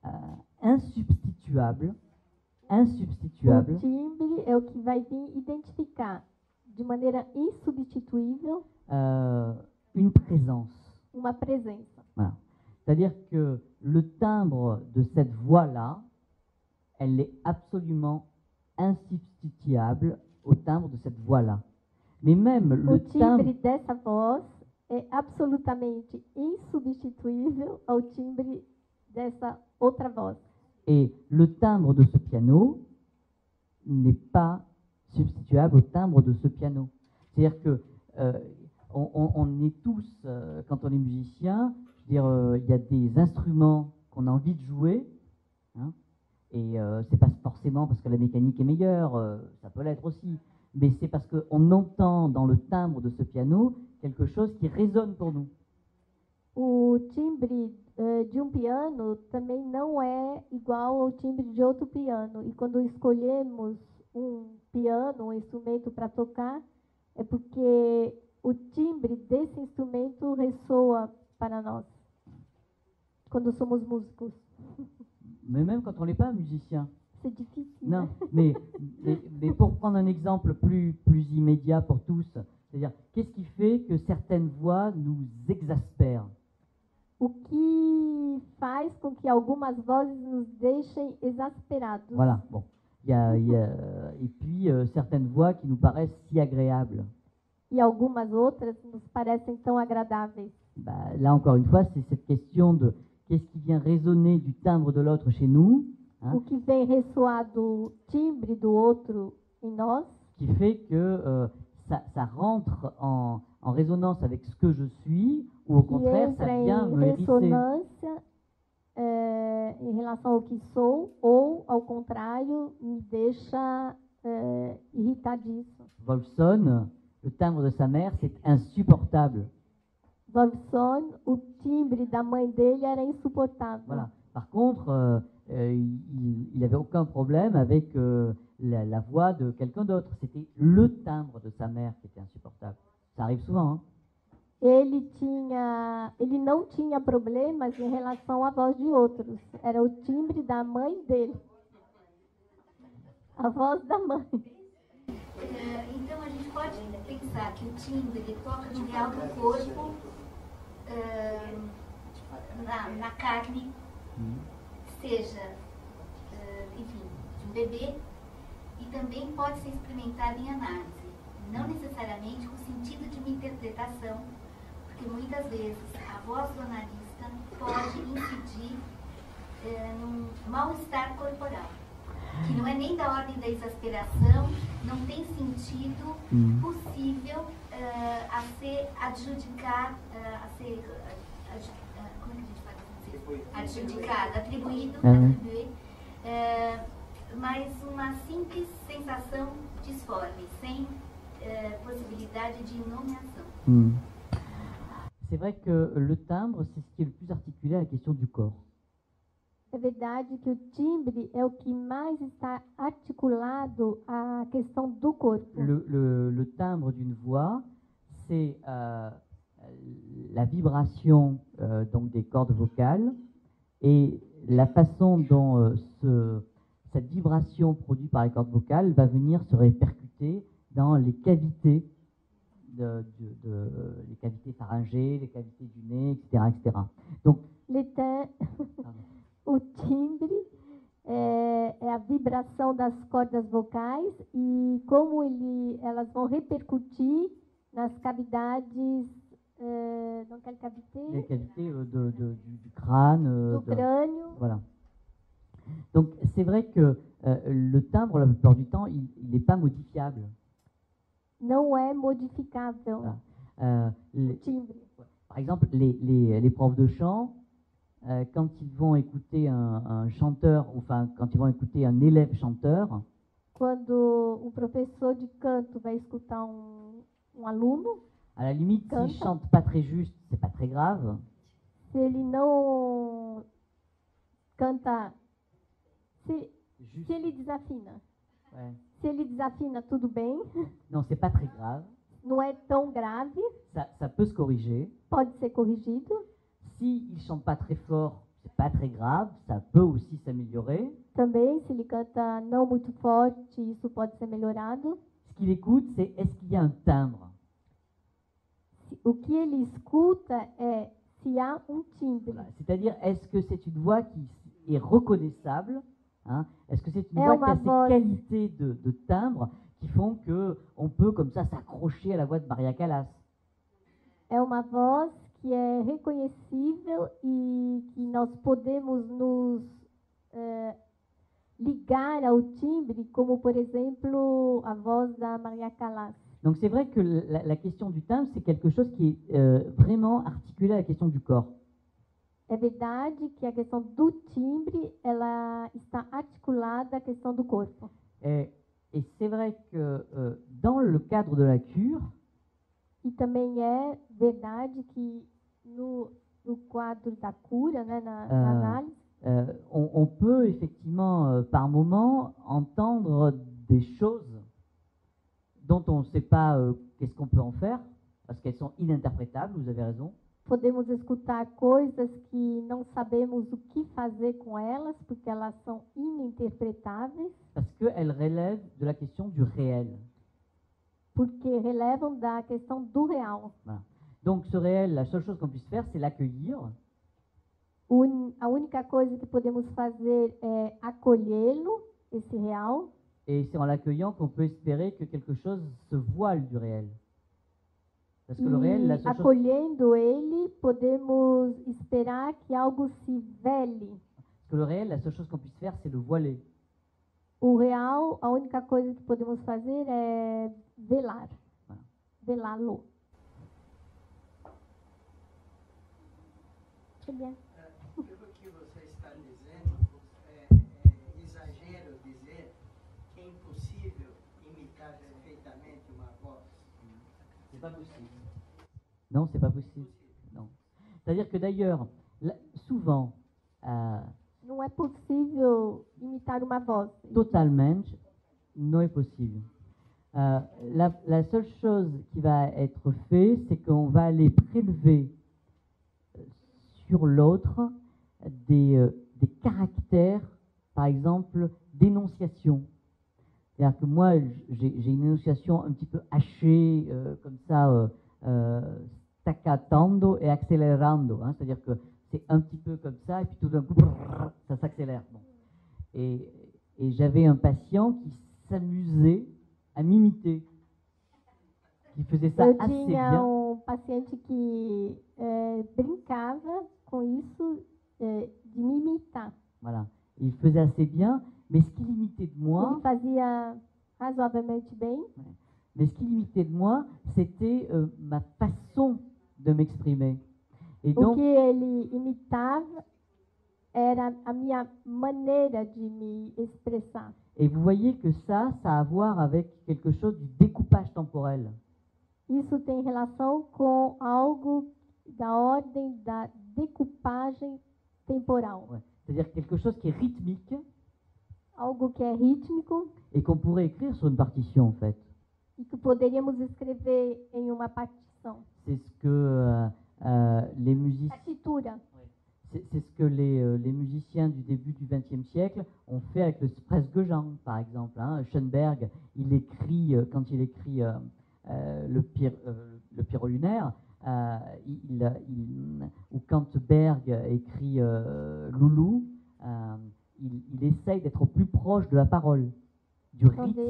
euh, insubstituable, O insubstituable, timbre é o que vai vir identificar de maneira insubstituível euh, une présence. uma presença. Voilà. C'est-à-dire que le timbre de cette voix-là, elle est absolument insubstituable au timbre de cette voix-là. Mais même O le timbre, timbre dessa voz é absolutamente insubstituível ao timbre dessa outra voz. Et le timbre de ce piano n'est pas substituable au timbre de ce piano. C'est-à-dire que euh, on, est tous, euh, quand on est musicien, euh, il y a des instruments qu'on a envie de jouer, hein, et c'est pas forcément parce que la mécanique est meilleure, ça peut l'être aussi, mais c'est parce qu'on entend dans le timbre de ce piano quelque chose qui résonne pour nous. Timbre eh, de um piano também não é igual ao timbre de outro piano. E quando escolhemos um piano, um instrumento para tocar, é porque o timbre desse instrumento ressoa para nós. Quando somos músicos. [LAUGHS] Mais même quand on n'est pas musicien. C'est difficile. Non, mais, mais, mais pour prendre un exemple plus, plus immédiat pour tous, c'est-à-dire, qu'est-ce qui fait que certaines voix nous exaspèrent O que faz com que algumas vozes nos deixem exasperados? Voilà, bon. Il y a, il y a- et puis, euh, certaines voix qui nous paraissent si agréables. E algumas outras nos parecem tão agradáveis. Bah, là, encore une fois, c'est cette question de qu'est-ce qui vient résonner du timbre de l'autre chez nous, hein, O que vem ressoar do timbre do outro em nós, qui fait que euh, ça, ça rentre en, en résonance avec ce que je suis, ou au contraire, ça vient me ressonância eh, em relação ao que sou, ou, ao contrário, me deixa eh, irritadiço. Wolfson, le timbre de sa mère, c'est insupportable. Wolfson, o timbre da mãe dele era insuportável. Voilà. Par contre, euh, euh, il n'avait aucun problème avec euh, la, la voix de quelqu'un d'autre. C'était le timbre de sa mère qui était insupportable. Ça arrive souvent. Hein Ele tinha, ele não tinha problemas em relação à voz de outros. Era o timbre da mãe dele. A voz da mãe. Eh, Então a gente pode pensar que o timbre toca no real do corpo, eh, na, na carne, seja, eh, enfim, de um bebê, e também pode ser experimentado em análise. Não necessariamente com sentido de uma interpretação, porque muitas vezes a voz do analista pode incidir eh, num mal-estar corporal que não é nem da ordem da exasperação, não tem sentido Hum. possível eh, a ser adjudicar, eh, a ser, adju- como é que a gente pode dizer? Adjudicado, atribuído, Uhum. atribuir, eh, mas uma simples sensação disforme, sem possibilidade de nomeação. Hmm. C'est vrai que le timbre, c'est ce qui est le plus articulé à la question du corps. É verdade que o timbre é o que mais está articulado à questão do corpo. Le, le- le timbre d'une voix, c'est euh, la vibration euh, donc des cordes vocales et la façon dont euh, ce- cette vibration produite par les cordes vocales va venir se répercuter dans les cavités, de, de- de- les cavités pharyngées, les cavités du nez, etc. etc. Donc, tem o [LAUGHS] timbre é, é a vibração das cordas vocais e como ele, elas vão repercutir nas cavidades, é, dans quelle cavité? les cavités euh, de- du, du crâne. euh, de- crânio. Voilà. Donc c'est vrai que euh, le timbre, la plupart du temps, il n'est pas modifiable. Não é modificável Voilà. Euh, les- timbre. par exemple, les, les- les profs de chant, euh, quand ils vont écouter un, un chanteur, ou enfin quand ils vont écouter un élève chanteur, Quando o professor de canto vai escutar um, um aluno, à la limite, s'il chante pas très juste, c'est pas très grave. se ele não canta, se, Juste, se ele desafina, ouais. se ele desafina, tudo bem, Non, c'est pas très grave. não é tão grave, Ça, ça peut se corriger. pode ser corrigido? S'il ne chante pas très fort, c'est pas très grave. Ça peut aussi s'améliorer. Também, se ele canta não muito forte, isso pode ser melhorado? Ce qu'il écoute, c'est est-ce qu'il y a un timbre? O que ele escuta é se há um timbre. Voilà. C'est-à-dire, est-ce que c'est une voix qui est reconnaissable hein Est-ce que c'est une voix qui a ces qualités de, de timbre qui font que on peut comme ça s'accrocher à la voix de Maria Callas? É uma voz que é reconhecível e que nós podemos nos eh, ligar ao timbre, como, por exemplo, a voz da Maria Callas. Donc c'est vrai que la, la question du timbre, c'est quelque chose qui est euh, vraiment articulé à la question du corps. É verdade que a questão do timbre ela está articulada à questão do corpo. Et, et c'est vrai que euh, dans le cadre de la cure, E também é verdade que no, no quadro da cura, né, na, na Ah. análise, euh, on, on peut effectivement euh, par moment entendre des choses dont on ne sait pas euh, qu'est-ce qu'on peut en faire, parce qu'elles sont ininterprétables, vous avez raison. Podemos escutar coisas que não sabemos o que fazer com elas, porque elas são ininterpretáveis, Parce qu'elles relèvent de la question du réel. porque relevam da questão do real. Donc ce réel, la seule chose qu'on puisse faire, c'est l'accueillir a única coisa que podemos fazer é acolhê-lo, esse real, Et c'est en l'accueillant qu'on peut espérer que quelque chose se voile du réel. Parce que le réel, la seule chose, acolhendo ele, podemos esperar que algo se vele. parce que le réel, la seule chose qu'on puisse faire, c'est le voiler. O real, a única coisa que podemos fazer é velar, Ah. velá-lo. Très bien. Pelo que você está dizendo, é, é exagero dizer que é impossível imitar perfeitamente uma voz. C'est pas possible. Non, c'est pas possible. Non. C'est-à-dire que d'ailleurs, souvent, euh, Não é possível imitar uma voz. totalement, non est possible. Euh, la, la seule chose qui va être faite, c'est qu'on va aller prélever euh, sur l'autre des, euh, des caractères, par exemple, d'énonciation. C'est-à-dire que moi, j'ai une énonciation un petit peu hachée, euh, comme ça, staccatando et accélérando. hein. C'est-à-dire que c'est un petit peu comme ça, et puis tout d'un coup, brrr, ça s'accélère. Bon. Et, et j'avais un patient qui s'amusait à m'imiter, qui faisait ça Eu assez tinha bien. um paciente que eh, brincava com isso eh, de me imitar. Voilà. Il faisait assez bien, mais ce qu'il imitait de moi, fazia razoavelmente bem, mais ce qu'il imitait de moi, c'était euh, ma façon de m'exprimer. Et o donc, que ele imitava era a minha maneira de me expressar. et vous voyez que ça, ça a à voir avec quelque chose du découpage temporel. Isso tem relação com algo da ordem da decupagem temporal. Ouais. C'est-à-dire quelque chose qui est rythmique Algo que é rítmico et qu'on pourrait écrire sur une partition, en fait. e que poderíamos escrever em uma partição. C'est ce que euh, les musiciens Partitura. C'est c'est ce que les, les musiciens du début du XXe siècle ont fait avec le Spressgegang, par exemple. hein. Schoenberg, il écrit, euh, quand il écrit euh, euh, le, pyr, euh, le euh, il, il- ou quand Berg écrit Loulou, il, il essaye d'être au plus proche de la parole, du rythme.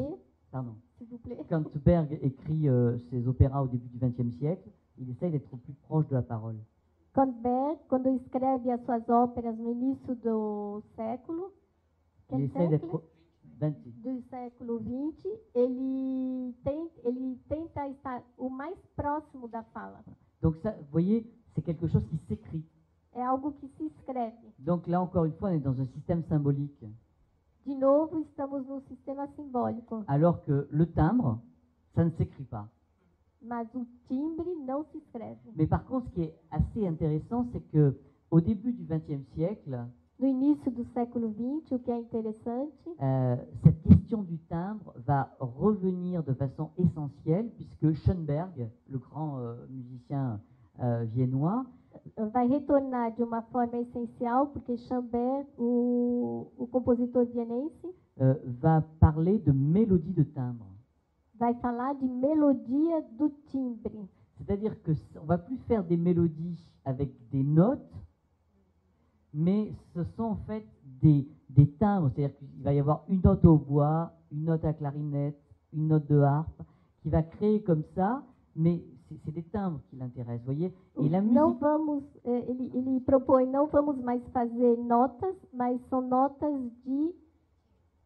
Pardon. S'il vous plaît. Quand Berg écrit euh, ses opéras au début du XXe siècle, il essaye d'être plus proche de la parole. Canberg, quando escreve as suas óperas no início do século, Il quel essaye d'être século? au- 20. do século XX, ele, tem, ele tenta estar o mais próximo da fala. Donc ça, vous voyez, c'est quelque chose qui s'écrit. É algo que se escreve. Donc là encore une fois, on est dans un système symbolique. De novo, estamos num sistema simbólico, Alors que le timbre, ça ne s'écrit pas. mas o timbre não se escreve. Mais par contre, ce qui est assez intéressant, c'est que au début du XXe siècle, No início do século XX, o que é interessante, euh, cette question du timbre va revenir de façon essentielle, puisque Schoenberg, le grand euh, musicien euh, viennois, vai retornar de uma forma essencial, porque Schambert, o, o compositor vienense, euh, va parler de mélodie de timbre. vai falar de melodia do timbre. C'est-à-dire que on va plus faire des mélodies avec des notes, mais ce sont en fait des, des timbres. C'est-à-dire qu'il va y avoir une note au bois, une note à clarinette, une note de harpe, qui va créer comme ça, mais c'est des timbres qui l'intéressent, voyez Et la Não musique, vamos, eh, ele, ele propõe, não vamos mais fazer notas, mas são notas de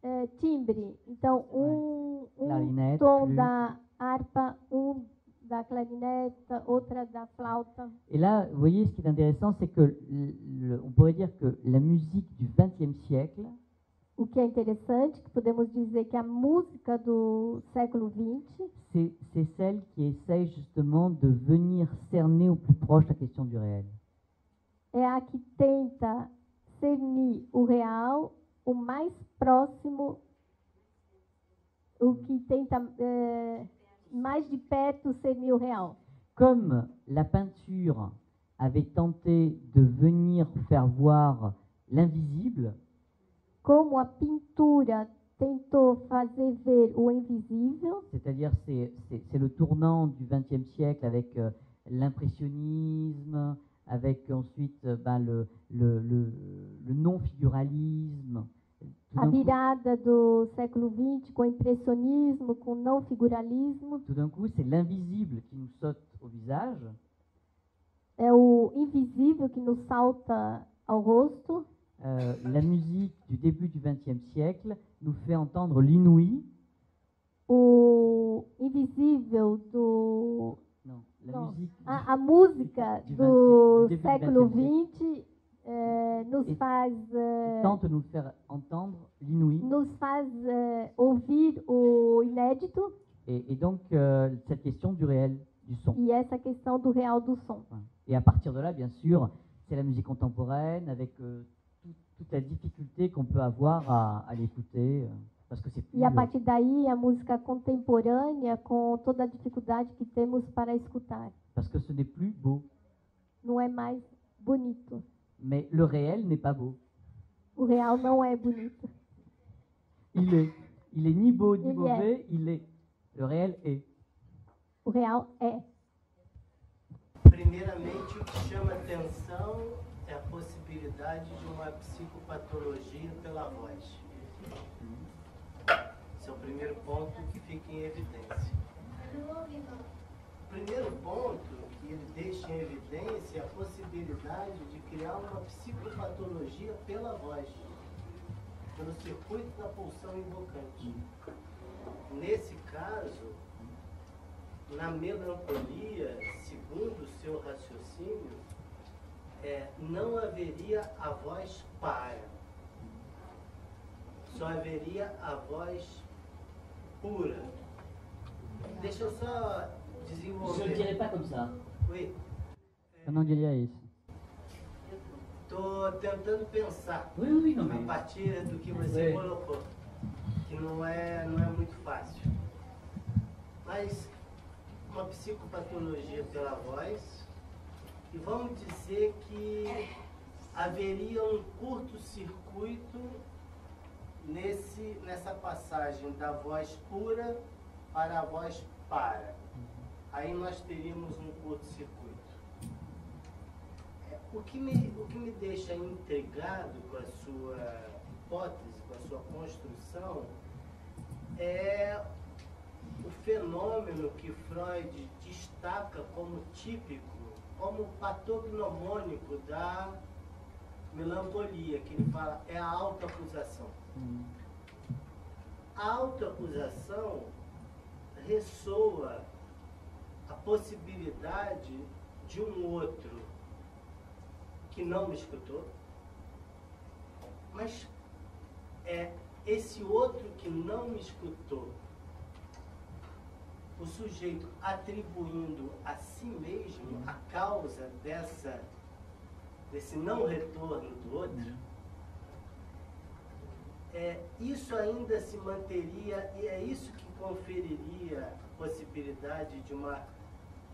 eh, timbre. Então, um, um tom flûte. da harpa, um da clarineta, outra da flauta. et là, vous voyez, ce qui est intéressant, c'est que, le- on pourrait dire que la musique du XXe siècle, O que é interessante, que podemos dizer que a música do século XX c'est celle qui essaye justement de venir cerner au plus proche la question du réel. é a que tenta cernir o real o mais próximo, o que tenta eh, mais de perto cernir o real. Comme la peinture avait tenté de venir faire voir l'invisible, Como a pintura tentou fazer ver o invisível, c'est-à-dire c'est le tournant du XXe siècle avec euh, l'impressionnisme, avec ensuite euh, ben, le, le, le, le non-figuralisme. A virada do século XX com impressionismo, com não figuralismo, tout d'un coup, c'est l'invisible qui nous saute au visage. é o invisível que nos salta ao rosto. Euh, la musique du début du XXe siècle nous fait entendre l'inouï. O invisível do Non, la Non. musique. A, a música Du- do vinte- du début do século XX eh, nos E- faz, eh, tente de nous faire entendre l'inouï. nos faz eh, ouvir o inédito Et, et donc, euh, cette question du réel, du son. e essa questão do real do som. Et à partir de là, bien sûr, c'est la musique contemporaine avec euh, toute la difficulté qu'on peut avoir à, à l'écouter. euh, parce que c'est plus. E a partir daí, a música contemporânea, com toda a dificuldade que temos para escutar. parce que ce n'est plus beau. Não é mais bonito. Mais le réel n'est pas beau. O real não é bonito. Il est. Il est ni beau ni Il est. mauvais, il est. Le réel est. O real é. Primeiramente, o que chama atenção é a possibilidade de uma psicopatologia pela voz. Esse é o primeiro ponto que fica em evidência. O primeiro ponto que ele deixa em evidência é a possibilidade de criar uma psicopatologia pela voz, pelo circuito da pulsão invocante. Nesse caso, na melancolia, segundo o seu raciocínio, é, não haveria a voz para. Só haveria a voz pura. Deixa eu só desenvolver. pas comme ça. Oi, Eu não diria isso. estou tentando pensar Oui, oui, non, a partir do que você colocou, que não é, não é muito fácil. Mas uma psicopatologia pela voz, e vamos dizer que haveria um curto-circuito nesse, nessa passagem da voz pura para a voz para. Aí nós teríamos um curto-circuito. É, O que, me, o que me deixa intrigado com a sua hipótese, com a sua construção, é o fenômeno que Freud destaca como típico, como patognomônico da melancolia, que ele fala é a autoacusação. A autoacusação ressoa a possibilidade de um outro que não me escutou, mas é esse outro que não me escutou, o sujeito atribuindo a si mesmo a causa dessa desse não retorno do outro, é, isso ainda se manteria e é isso que conferiria a possibilidade de uma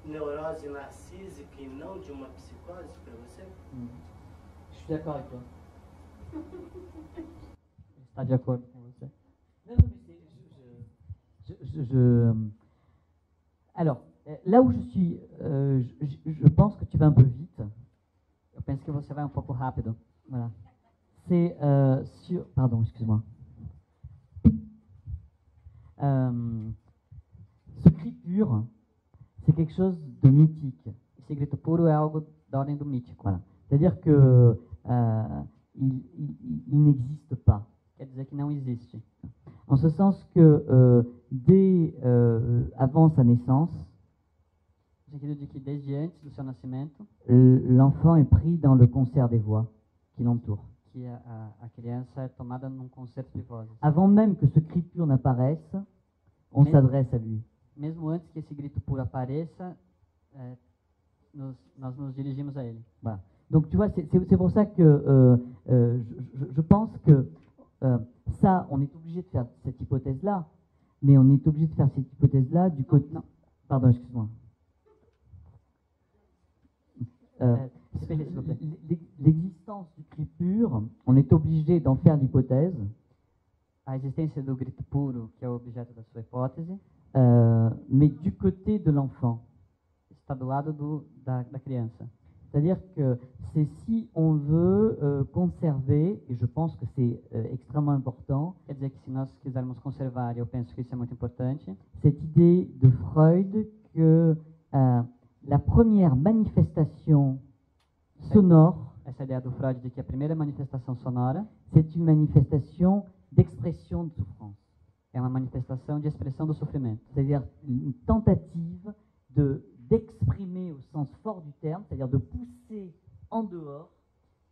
neurose narcísica e não de uma psicose para você? Suis d'accord avec toi. Está de acordo com você? Mais c'est- je, je- je- je- alors, euh, là où je suis, euh, je, je- je pense que tu vas un peu vite. Eu penso que você vai um pouco rápido. Voilà. C'est euh, sur. Pardon, excuse-moi. Euh, ce cri pur, c'est quelque chose de mythique. Esse grito puro é algo da do. Voilà. C'est-à-dire que euh, il n'existe pas. Quer dizer que não existe. En ce sens que euh, dès euh, avant sa naissance, l'enfant est pris dans le concert des voix qui l'entourent. vozes. Avant même que ce cri pur n'apparaisse, on s'adresse à lui. Mesmo antes que esse grito puro apareça, é, nos- nós nos dirigimos a ele. Voilà. Donc tu vois, c'est pour ça que euh, euh, je, je- je pense que euh, ça, on est obligé de faire cette hypothèse-là, mais on est obligé de faire cette hypothèse-là du côté... non. Pardon, excuse-moi. Euh, l- L'existence du cri pur, on est obligé d'en faire l'hypothèse, A existência do grito puro, que é o objeto da sua hipótese, euh, mais du côté de l'enfant. está do lado do, da, da criança. C'est-à-dire que c'est si on veut euh, conserver, et je pense que c'est euh, extrêmement important, Quer dizer que se nós quisermos conservar, eu penso que isso é muito importante, cette idée de Freud que euh, la première manifestation sonore, essa ideia do Freud de que a primeira manifestação sonora c'est une manifestation d'expression de souffrance. é uma manifestação de expressão do sofrimento. C'est-à-dire une tentative de d'exprimer au sens fort du terme, c'est-à-dire de pousser en dehors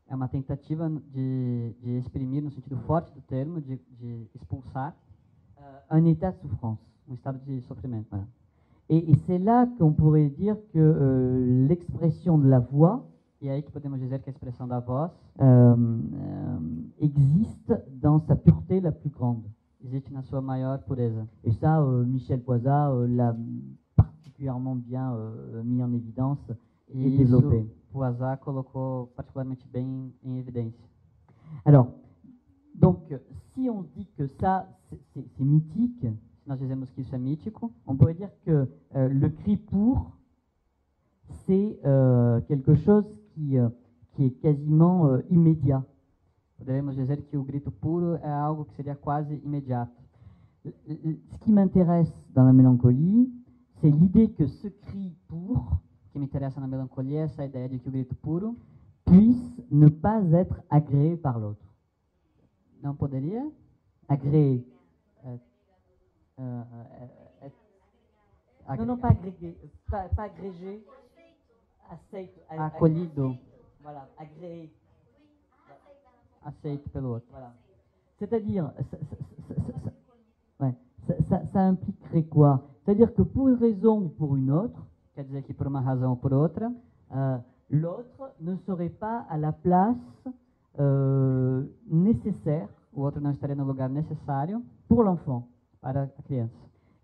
É uma tentativa de, de exprimir, no sentido forte do termo, de, de expulsar euh, un état de souffrance. um estado de sofrimento. Voilà. Et, et c'est là qu'on pourrait dire que euh, l'expression de la voix E aí que podemos dizer que a expressão da voz euh, euh, existe dans sa pureté la plus grande. existe na sua maior pureza. Et ça, euh, Michel Poisat euh, l'a particulièrement bien euh, mis en évidence et isso développé. Poisat colocou particularmente bem em evidência. Alors, donc, si on dit que ça, c'est- c'est c'est mythique, Se nós dizemos que é mítico, on pourrait dire que euh, le cri pour, c'est euh, quelque chose qui, euh, qui est quasiment euh, immédiat. poderíamos dizer que o grito puro é algo que seria quase imediato. Ce qui m'intéresse dans la mélancolie, c'est l'idée que ce cri pour essa ideia de que o grito puro puisse ne pas être agréé par l'autre. não poderia Agréé. é, é, é, é, Non, non, pas agrégé, pas, pas agrégé. Aceito, acolhido, Voilà, agréé. aceito pelo outro. Voilà. C'est-à-dire, ça, ça- ça- ça- ça- ouais, ça impliquerait quoi? C'est-à-dire que pour une raison ou pour une autre, ou por outra, euh, l'autre ne serait pas à la place euh, nécessaire o outro não estaria no lugar necessário pour l'enfant. para a criança.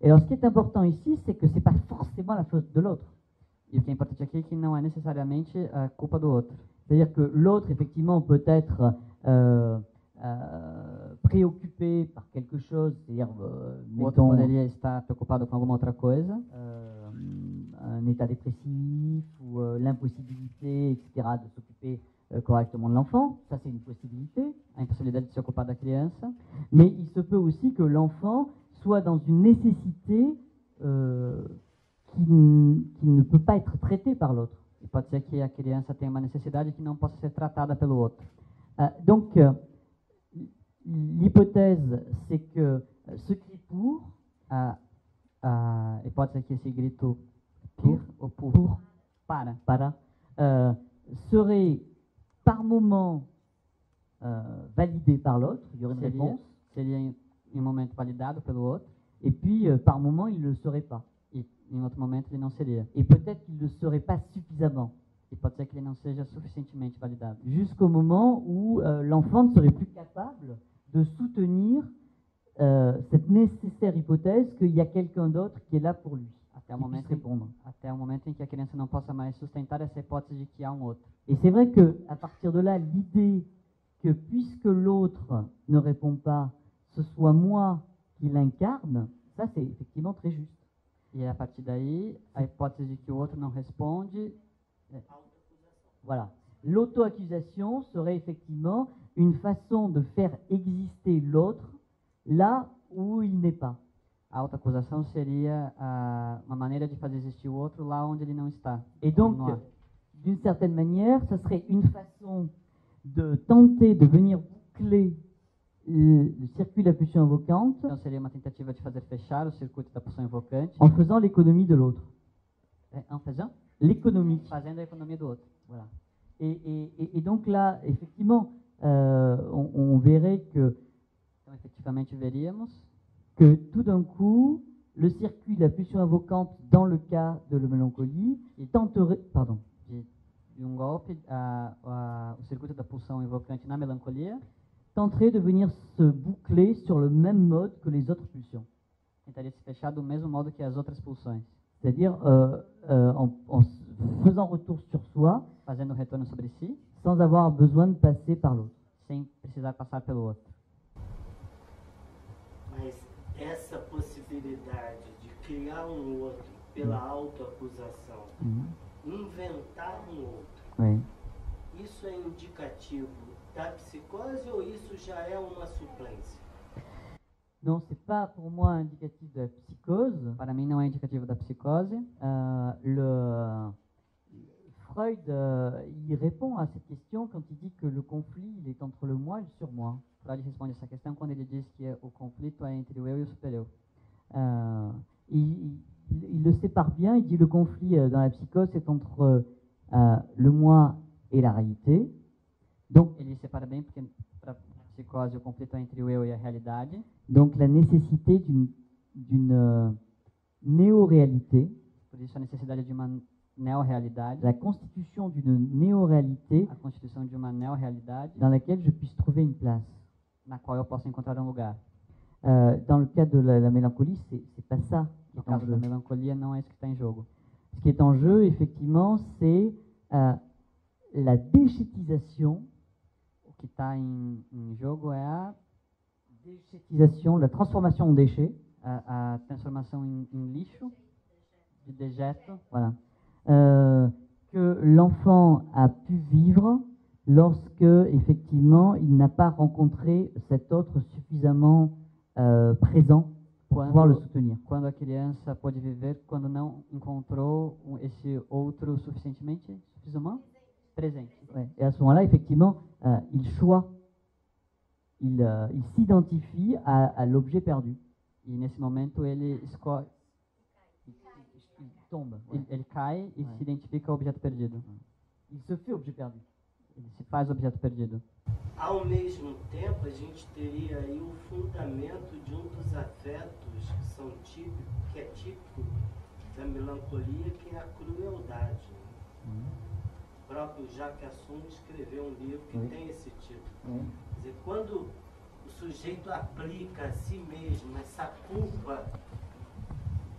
Et alors, ce qui est important ici, c'est que c'est pas forcément la faute de l'autre. E o que é importante aqui é que não é necessariamente a culpa do outro. C'est-à-dire que l'autre, effectivement, peut être euh, euh, préoccupé par quelque chose, c'est-à-dire, euh, mettons, outra coisa, euh, un état dépressif ou euh, l'impossibilité, etc., de s'occuper euh, correctement de l'enfant. Ça, c'est une possibilité. a impossibilidade de se ocupar da criança, Mais il se peut aussi que l'enfant soit dans une nécessité euh, qui, qui ne peut pas être traitée par l'autre. e pode ser que a criança tenha uma necessidade que não possa ser tratada pelo outro. Euh, donc, euh, l'hypothèse, c'est que euh, ce cri pour, A, a hipótese que esse grito pur, ou pur, pour para, para, euh, serait par moment euh, validé par l'autre, il y aurait une réponse, seria um momento validado pelo outro et puis euh, par moment il ne le serait pas. e seria. Et peut-être qu'il ne le serait pas suffisamment, E pode ser que ele não seja suficientemente validado. jusqu'au moment où euh, l'enfant ne serait plus capable de soutenir euh, cette nécessaire hypothèse qu'il y a quelqu'un d'autre qui est là pour lui, Até o momento, répondre. até o momento em que a criança não possa mais sustentar essa hipótese de que há um outro. Et c'est vrai que à partir de là, l'idée que puisque l'autre ne répond pas, ce soit moi qui l'incarne, ça c'est effectivement très juste. E a partir daí, a hipótese de que o outro não responde Voilà. L'auto-accusation serait effectivement une façon de faire exister l'autre là où il n'est pas. A autoacusação seria ah, uma maneira de fazer existir o outro lá onde ele não está. Et donc, d'une certaine manière, ça serait une façon de tenter de venir boucler le, le circuit de la pulsion invocante Então seria uma tentativa de fazer fechar o circuito da pulsão invocante, en faisant l'économie de l'autre. é, en faisant, L'économie. fazendo a economia do outro. Voilà. Et, et- et- donc là, effectivement, euh, on, on verrait que, que tout d'un coup, le circuit de la pulsion invocante dans le cas de la mélancolie tenterait, pardon, de, de um golpe ah, ah, o circuito da pulsão invocante na melancolia tenterait de venir se boucler sur le même mode que les autres pulsions. tentaria se fechar do mesmo modo que as outras pulsões, C'est-à-dire euh, euh, en, en faisant retour sur soi fazendo retorno sobre si, sans avoir besoin de passer par l'autre. sem precisar passar pelo outro. Mas essa possibilidade de criar um outro pela autoacusação, inventar um outro, Oui. isso é indicativo da psicose ou isso já é uma suplência? Non, c'est pas pour moi indicatif de la psychose. Para mim não é indicativo da psicose. Euh, le, Freud, euh, il répond à cette question quand il dit que le conflit, il est entre le moi et le surmoi. Freud responde essa questão quando ele diz que o conflito é entre o eu e o super-eu. Euh, il, il- il le sépare bien, il dit le conflit euh, dans la psychose, c'est entre le moi et la réalité. Donc, Ele separa bem porque o conflito é entre o eu e a realidade. donc la nécessité d'une d'une, euh, néo-réalité, Por isso a necessidade de uma neo-realidade, la constitution d'une néo-réalité a constituição de uma neo-realidade dans laquelle je puisse trouver une place. na qual eu posso encontrar um lugar. Euh, dans le cas de la, la mélancolie, c'est pas ça qui est en jeu. melancolia, não é isso que está em jogo. Ce qui est en jeu, effectivement, c'est euh, la déchétisation, que está em, em jogo é a, déchétisation, la transformation en déchet, a, a transformação em, em lixo, de voilà, euh, que l'enfant a pu vivre lorsque, effectivement, il n'a pas rencontré cet autre suffisamment euh, présent pour pouvoir le soutenir. quando a criança pode viver quando não encontrou esse outro suficientemente? Suffisamment presente. Ouais. Et à ce moment-là, effectivement, euh, il choisit, il, euh, il s'identifie à, à l'objet perdu. E nesse momento ele escolhe, Il tombe. ouais. ele, ele cai e Ouais. se identifica ao objeto perdido. Il se fait objet perdu. Ele se faz objeto perdido. Ao mesmo tempo, a gente teria aí o fundamento de um dos afetos que são típicos, que é típico da melancolia, que é a crueldade. né? O próprio Jacques Assun escreveu um livro que Oui. tem esse título. Ouais. Quer dizer, quando o sujeito aplica a si mesmo essa culpa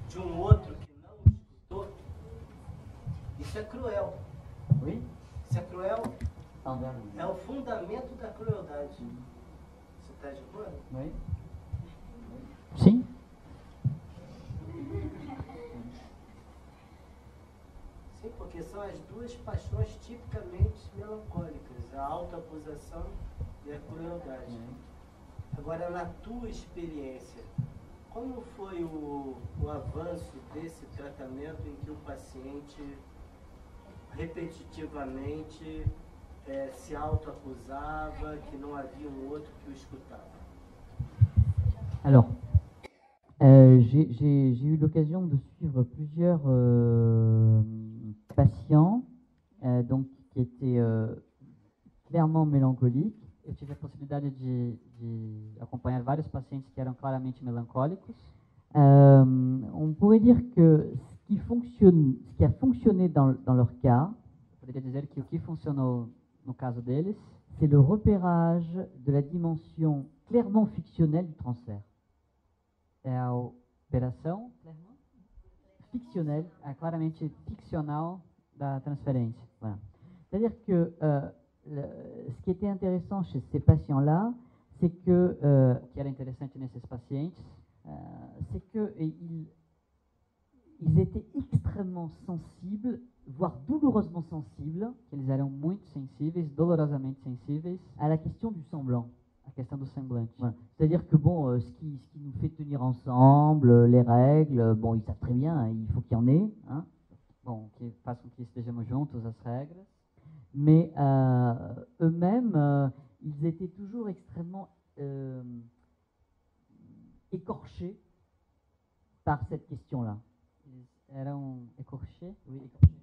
de um outro que não o escutou, isso é cruel. Oui. Isso é cruel, Envers é o fundamento da crueldade. Você está de acordo? Sim. Sim, porque são as duas paixões tipicamente melancólicas, a autoacusação e a crueldade. Agora, na tua experiência, como foi o, o avanço desse tratamento em que o paciente repetitivamente eh, se autoacusava, que não havia um outro que o escutava? Alors, euh, j'ai eu l'occasion de suivre plusieurs euh, patients euh, donc, qui, étaient, euh, clairement mélancoliques. Eu tive a possibilidade de, de acompanhar vários pacientes que eram claramente melancólicos. Euh, on pourrait dire que ce qui, fonctionne, ce qui a fonctionné dans, dans leur cas, Poderia dizer que o que funcionou no caso deles c'est le repérage de la dimension clairement fictionnelle du transfert. é a operação Fictionnelle, é claramente ficcional da transferência. voilà. C'est-à-dire que euh, le- ce qui était intéressant chez ces patients-là, c'est que, euh, O que era interessante nesses pacientes euh, c'est et ils, étaient extrêmement sensibles, voire douloureusement sensibles, que eles eram muito sensíveis, dolorosamente sensíveis à la question du semblant. à do semblante. Voilà. C'est-à-dire que bon, euh, ce, qui, ce qui nous fait tenir ensemble, les règles, bon, ils savent très bien, hein, il faut qu'il y en ait, hein, Bom, que faz com que estejamos juntos, as regras. mais euh, eux-mêmes, euh, ils étaient toujours extrêmement euh, écorchés par cette question-là. Eles eram écorchés, Oui, écorchés.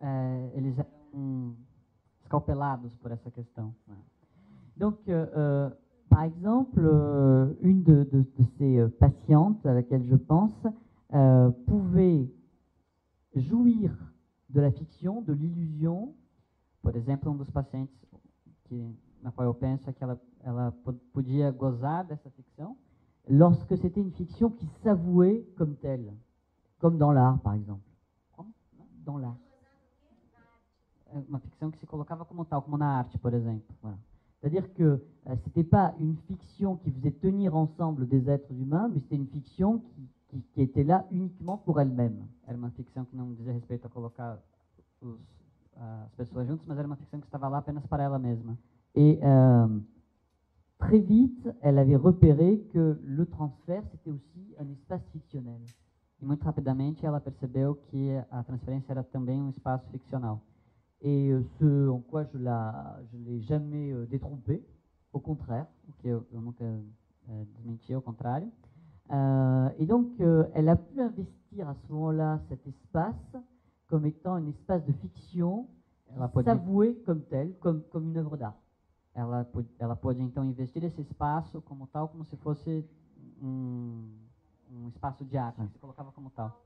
é, eles eram escalpelados por essa questão. Donc, euh, euh, par exemple, euh, une de, de- de ces euh, patientes à laquelle je pense euh, pouvait jouir de la fiction, de l'illusion, Por exemplo, um dos pacientes que, na qual eu penso é que ela, ela po- podia gozar dessa ficção lorsque c'était une fiction qui s'avouait comme telle, comme dans l'art, par exemple. Dans l'art. Uma ficção que se colocava como tal, como na arte, por exemplo. Voilà. C'est-à-dire que euh, c'était pas une fiction qui faisait tenir ensemble des êtres humains, mais c'était une fiction qui, qui- qui était là uniquement pour elle-même. Era uma ficção que não dizia respeito a colocar os, as pessoas juntas, mas era uma ficção que estava lá apenas para ela mesma. Et euh, très vite, elle avait repéré que le transfert, c'était aussi un espace fictionnel. E muito rapidamente ela percebeu que a transferência era também um espaço ficcional. Et euh, ce en quoi je je l'ai jamais euh, détrompé, au contraire. Que eu, eu nunca eh, desmenti, ao contrário. Euh, et donc, euh, elle a pu investir à ce moment-là cet espace comme étant un espace de fiction, s'avouer comme tel, comme, comme une œuvre d'art. ela, ela pôde então investir esse espaço como tal, como se fosse um, um espaço de arte, que se colocava como tal.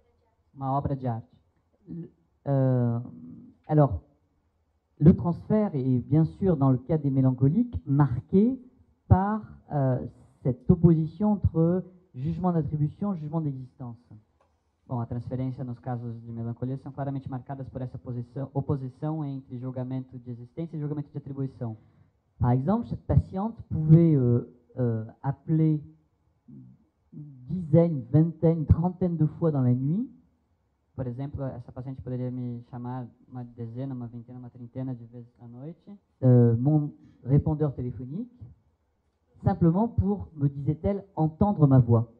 Uma obra de arte. Euh, alors, le transfert est bien sûr, dans le cas des mélancoliques, marqué par euh, cette opposition entre jugement d'attribution jugement d'existence. Bom, a transferência nos casos de melancolia são claramente marcadas por essa posição, oposição entre julgamento de existência e julgamento de atribuição. Par exemple, cette patiente pouvait euh, euh, appeler dizaines, vingtaines, trentaines de fois dans la nuit Por exemplo, essa paciente poderia me chamar uma dezena, uma vintena, uma trintena de vezes à noite, euh, mon répondeur téléphonique, simplement pour, me disait-elle, entendre ma voix.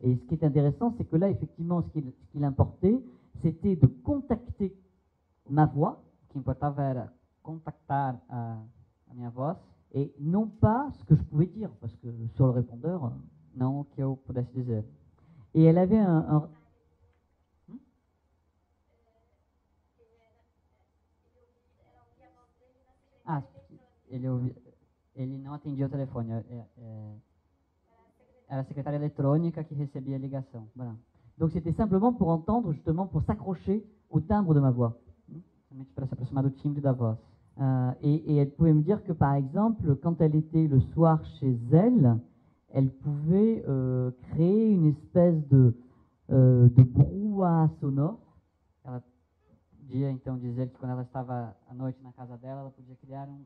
Et ce qui est intéressant, c'est que là, effectivement, ce qu'il importait, c'était de contacter ma voix O que importava era contactar a, a minha voz, et non pas ce que je pouvais dire, parce que sur le répondeur. euh, não o que eu pudesse dizer. Et elle avait un. un- Ah, ele, ouvi, ele não atendia o telefone. é- é- era a secretária eletrônica que recebia a ligação. voilà. Donc c'était simplement pour entendre, justement, pour s'accrocher au timbre de ma voix. Para se aproximar do timbre da voz. Euh, et, et elle pouvait me dire que, par exemple, quand elle était le soir chez elle, elle pouvait euh, créer une espèce de, euh, de brouhaha sonore Ela podia então dizer que quando ela estava à noite na casa dela, ela podia criar um,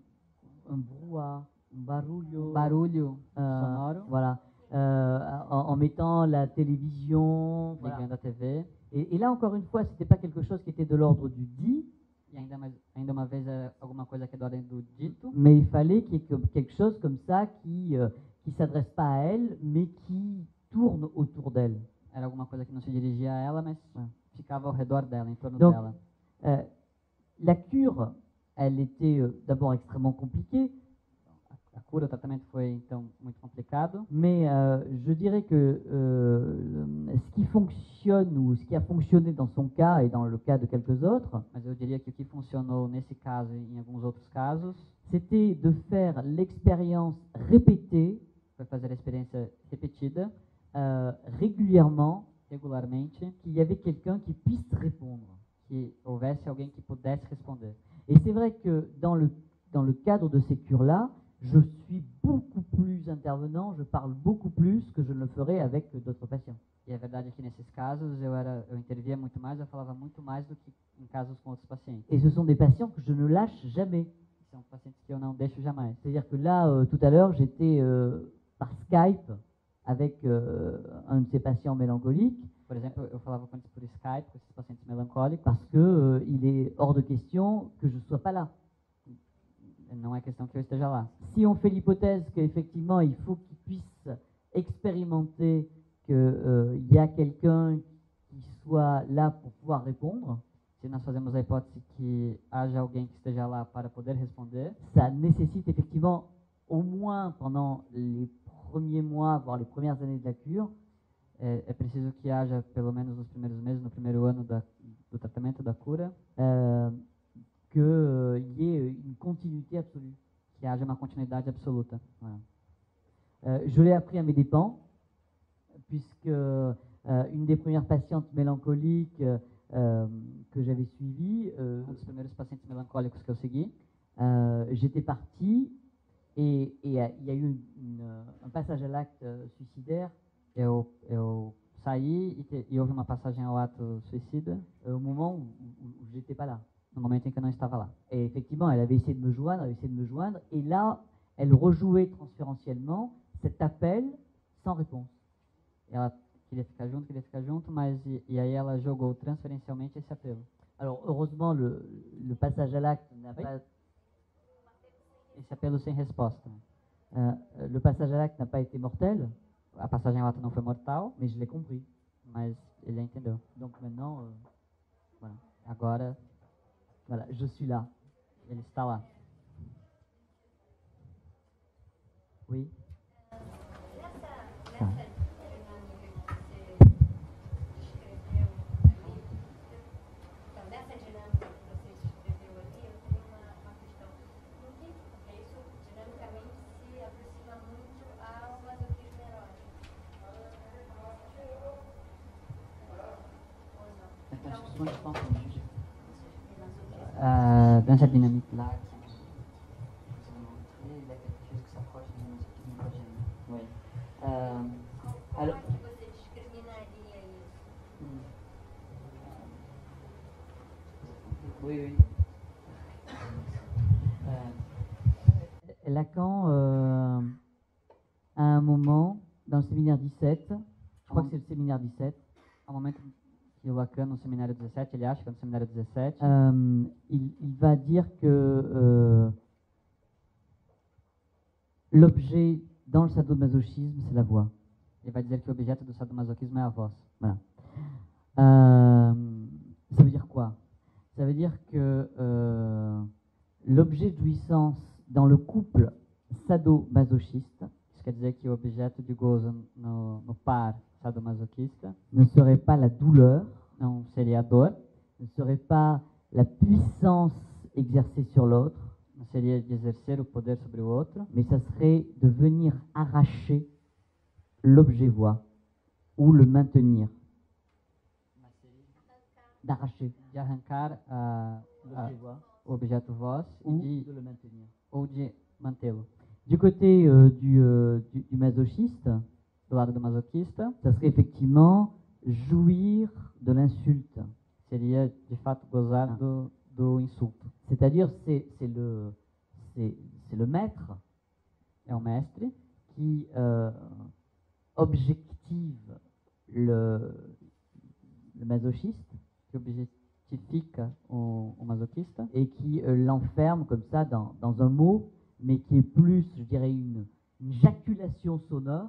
un brouhaha, un barulho, barulho euh, sonoro, voilà, euh, en, en mettant la télévision. voilà. ligando a TV. Et, et là, encore une fois, c'était pas quelque chose qui était de l'ordre du dit, E ainda, mais, il fallait qu'il y ait comme- quelque chose comme ça qui euh, qui s'adresse pas à elle, mais qui tourne autour d'elle. era alguma coisa que não se dirigia a ela, mas ficava ao redor dela, em torno Donc, dela. Euh, la cure, elle était euh, d'abord extrêmement compliquée. a cura, o tratamento foi então muito complicado. Mais euh, je dirais que euh, ce qui fonctionne ou ce qui a fonctionné dans son cas et dans le cas de quelques autres, mas eu diria que o que funcionou nesse caso e em alguns outros casos, c'était de faire l'expérience répétée, foi fazer a experiência repetida, euh, régulièrement, regularmente, qu'il y avait quelqu'un qui puisse répondre, que houvesse alguém que pudesse responder. Et c'est vrai que dans le, dans le cadre de ces cures-là, je suis beaucoup plus intervenant, je parle beaucoup plus que je ne le ferais avec d'autres patients. E é verdade que nesses casos eu era eu intervia muito mais, eu falava muito mais do que em casos com outros pacientes. Et ce sont des patients que je ne lâche jamais. São pacientes que eu não deixo jamais. C'est-à-dire que là, euh, tout à l'heure, j'étais euh, par Skype avec euh, un de ces patients mélancoliques, Por exemplo, eu falava com eles Skype, com esses pacientes melancólicos, parce que euh, il est hors de question que je ne sois pas là. não é questão que eu esteja lá. Si on fait l'hypothèse qu'effectivement, il faut qu'ils puissent expérimenter qu'il y a quelqu'un qui soit là pour pouvoir répondre, Se nós fazemos a hipótese que haja alguém que esteja lá para poder responder, ça nécessite effectivement au moins pendant les premiers mois, voire les premières années de la cure, é, é preciso que haja, pelo menos nos primeiros meses, no primeiro ano da, do tratamento da cura, euh, qu'il y ait une continuité absolue. haja uma continuidade absoluta. Voilà. Euh, je l'ai appris à mes dépens, puisque euh, une des premières patientes mélancoliques que j'avais suivies, euh, Um dos primeiros pacientes melancólicos que euh, j'étais parti et il y a eu une- une, un passage à l'acte suicidaire eu, eu saí e, te, e houve uma passagem ao ato suicida au moment où, n'étais pas là. no momento em que eu não estava lá. Et effectivement, elle avait essayé de me joindre, elle avait essayé de me joindre, et là, elle rejouait transférentiellement cet appel sans réponse. Ela queria ficar junto, queria ficar junto, mas e, e aí ela jogou transferencialmente esse apelo. Alors, heureusement, le, le passage à l'acte n'a Oui. pas, Esse apelo sem resposta. euh, le passage à l'acte n'a pas été mortel, A passagem ato não foi mortal, mais je l'ai compris. mas ele entendeu. Donc maintenant, euh, voilà. Agora voilà, je suis là. ele está lá. Oui. Ou não? Euh, dans cette dynamique-là, Oui. Euh, alors, oui, oui. Euh, Lacan, euh, à un moment, dans le séminaire 17, je crois que c'est le séminaire 17, ao momento que o Lacan, no seminário 17, ele acha que é no seminário 17, euh, il, il va dire que euh, l'objet dans le sadomasochisme, c'est la voix. ele vai dizer que o objeto do sadomasoquismo é a voz. Voilà. Euh, ça veut dire quoi? Ça veut dire que euh, l'objet de jouissance dans le couple sadomasochiste Isso quer dizer que o objeto de gozo no, no par ne serait pas la douleur, não seria a dor, ne serait pas la puissance exercée sur l'autre, o poder sobre o outro, mais ça serait de venir arracher l'objet voix ou le maintenir, d'arracher. De arrancar a, a, l'objet voix o objeto voz e ou de, le maintenir. Du côté euh, du, euh, du, du masochiste, Lado do masoquista, ça serait effectivement jouir de l'insulte. seria de fato gozar Ah. do, do insulto. C'est-à-dire, c'est c'est le, c'est le maître É o mestre qui euh, objective le, le masochiste que objetifica o, o masoquista et qui euh, l'enferme comme ça dans, dans un mot, mais qui est plus, je dirais, une, une jaculation sonore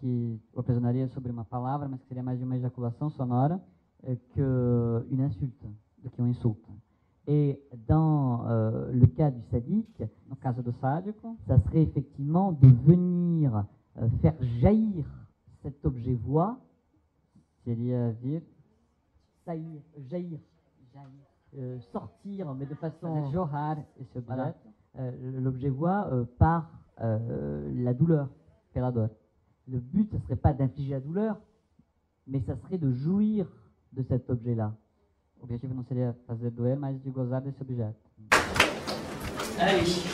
que o aprisionaria sobre uma palavra, mas que seria mais de uma ejaculação sonora euh, qu'une insulte. do que um insulto. Et dans euh, le cas du sadique, No caso do sádico, ça serait effectivement de venir euh, faire jaillir cet objet voix, seria vir saillir, jaillir, euh, sortir, mais de façon Voilà. objeto euh, l'objet voix euh, par euh, la douleur. pela dor. Le but, ce serait pas d'infliger la douleur, mais ça serait de jouir de cet objet-là. Objetivo não seria fazer doer, mas de gozar desse objeto. É isso.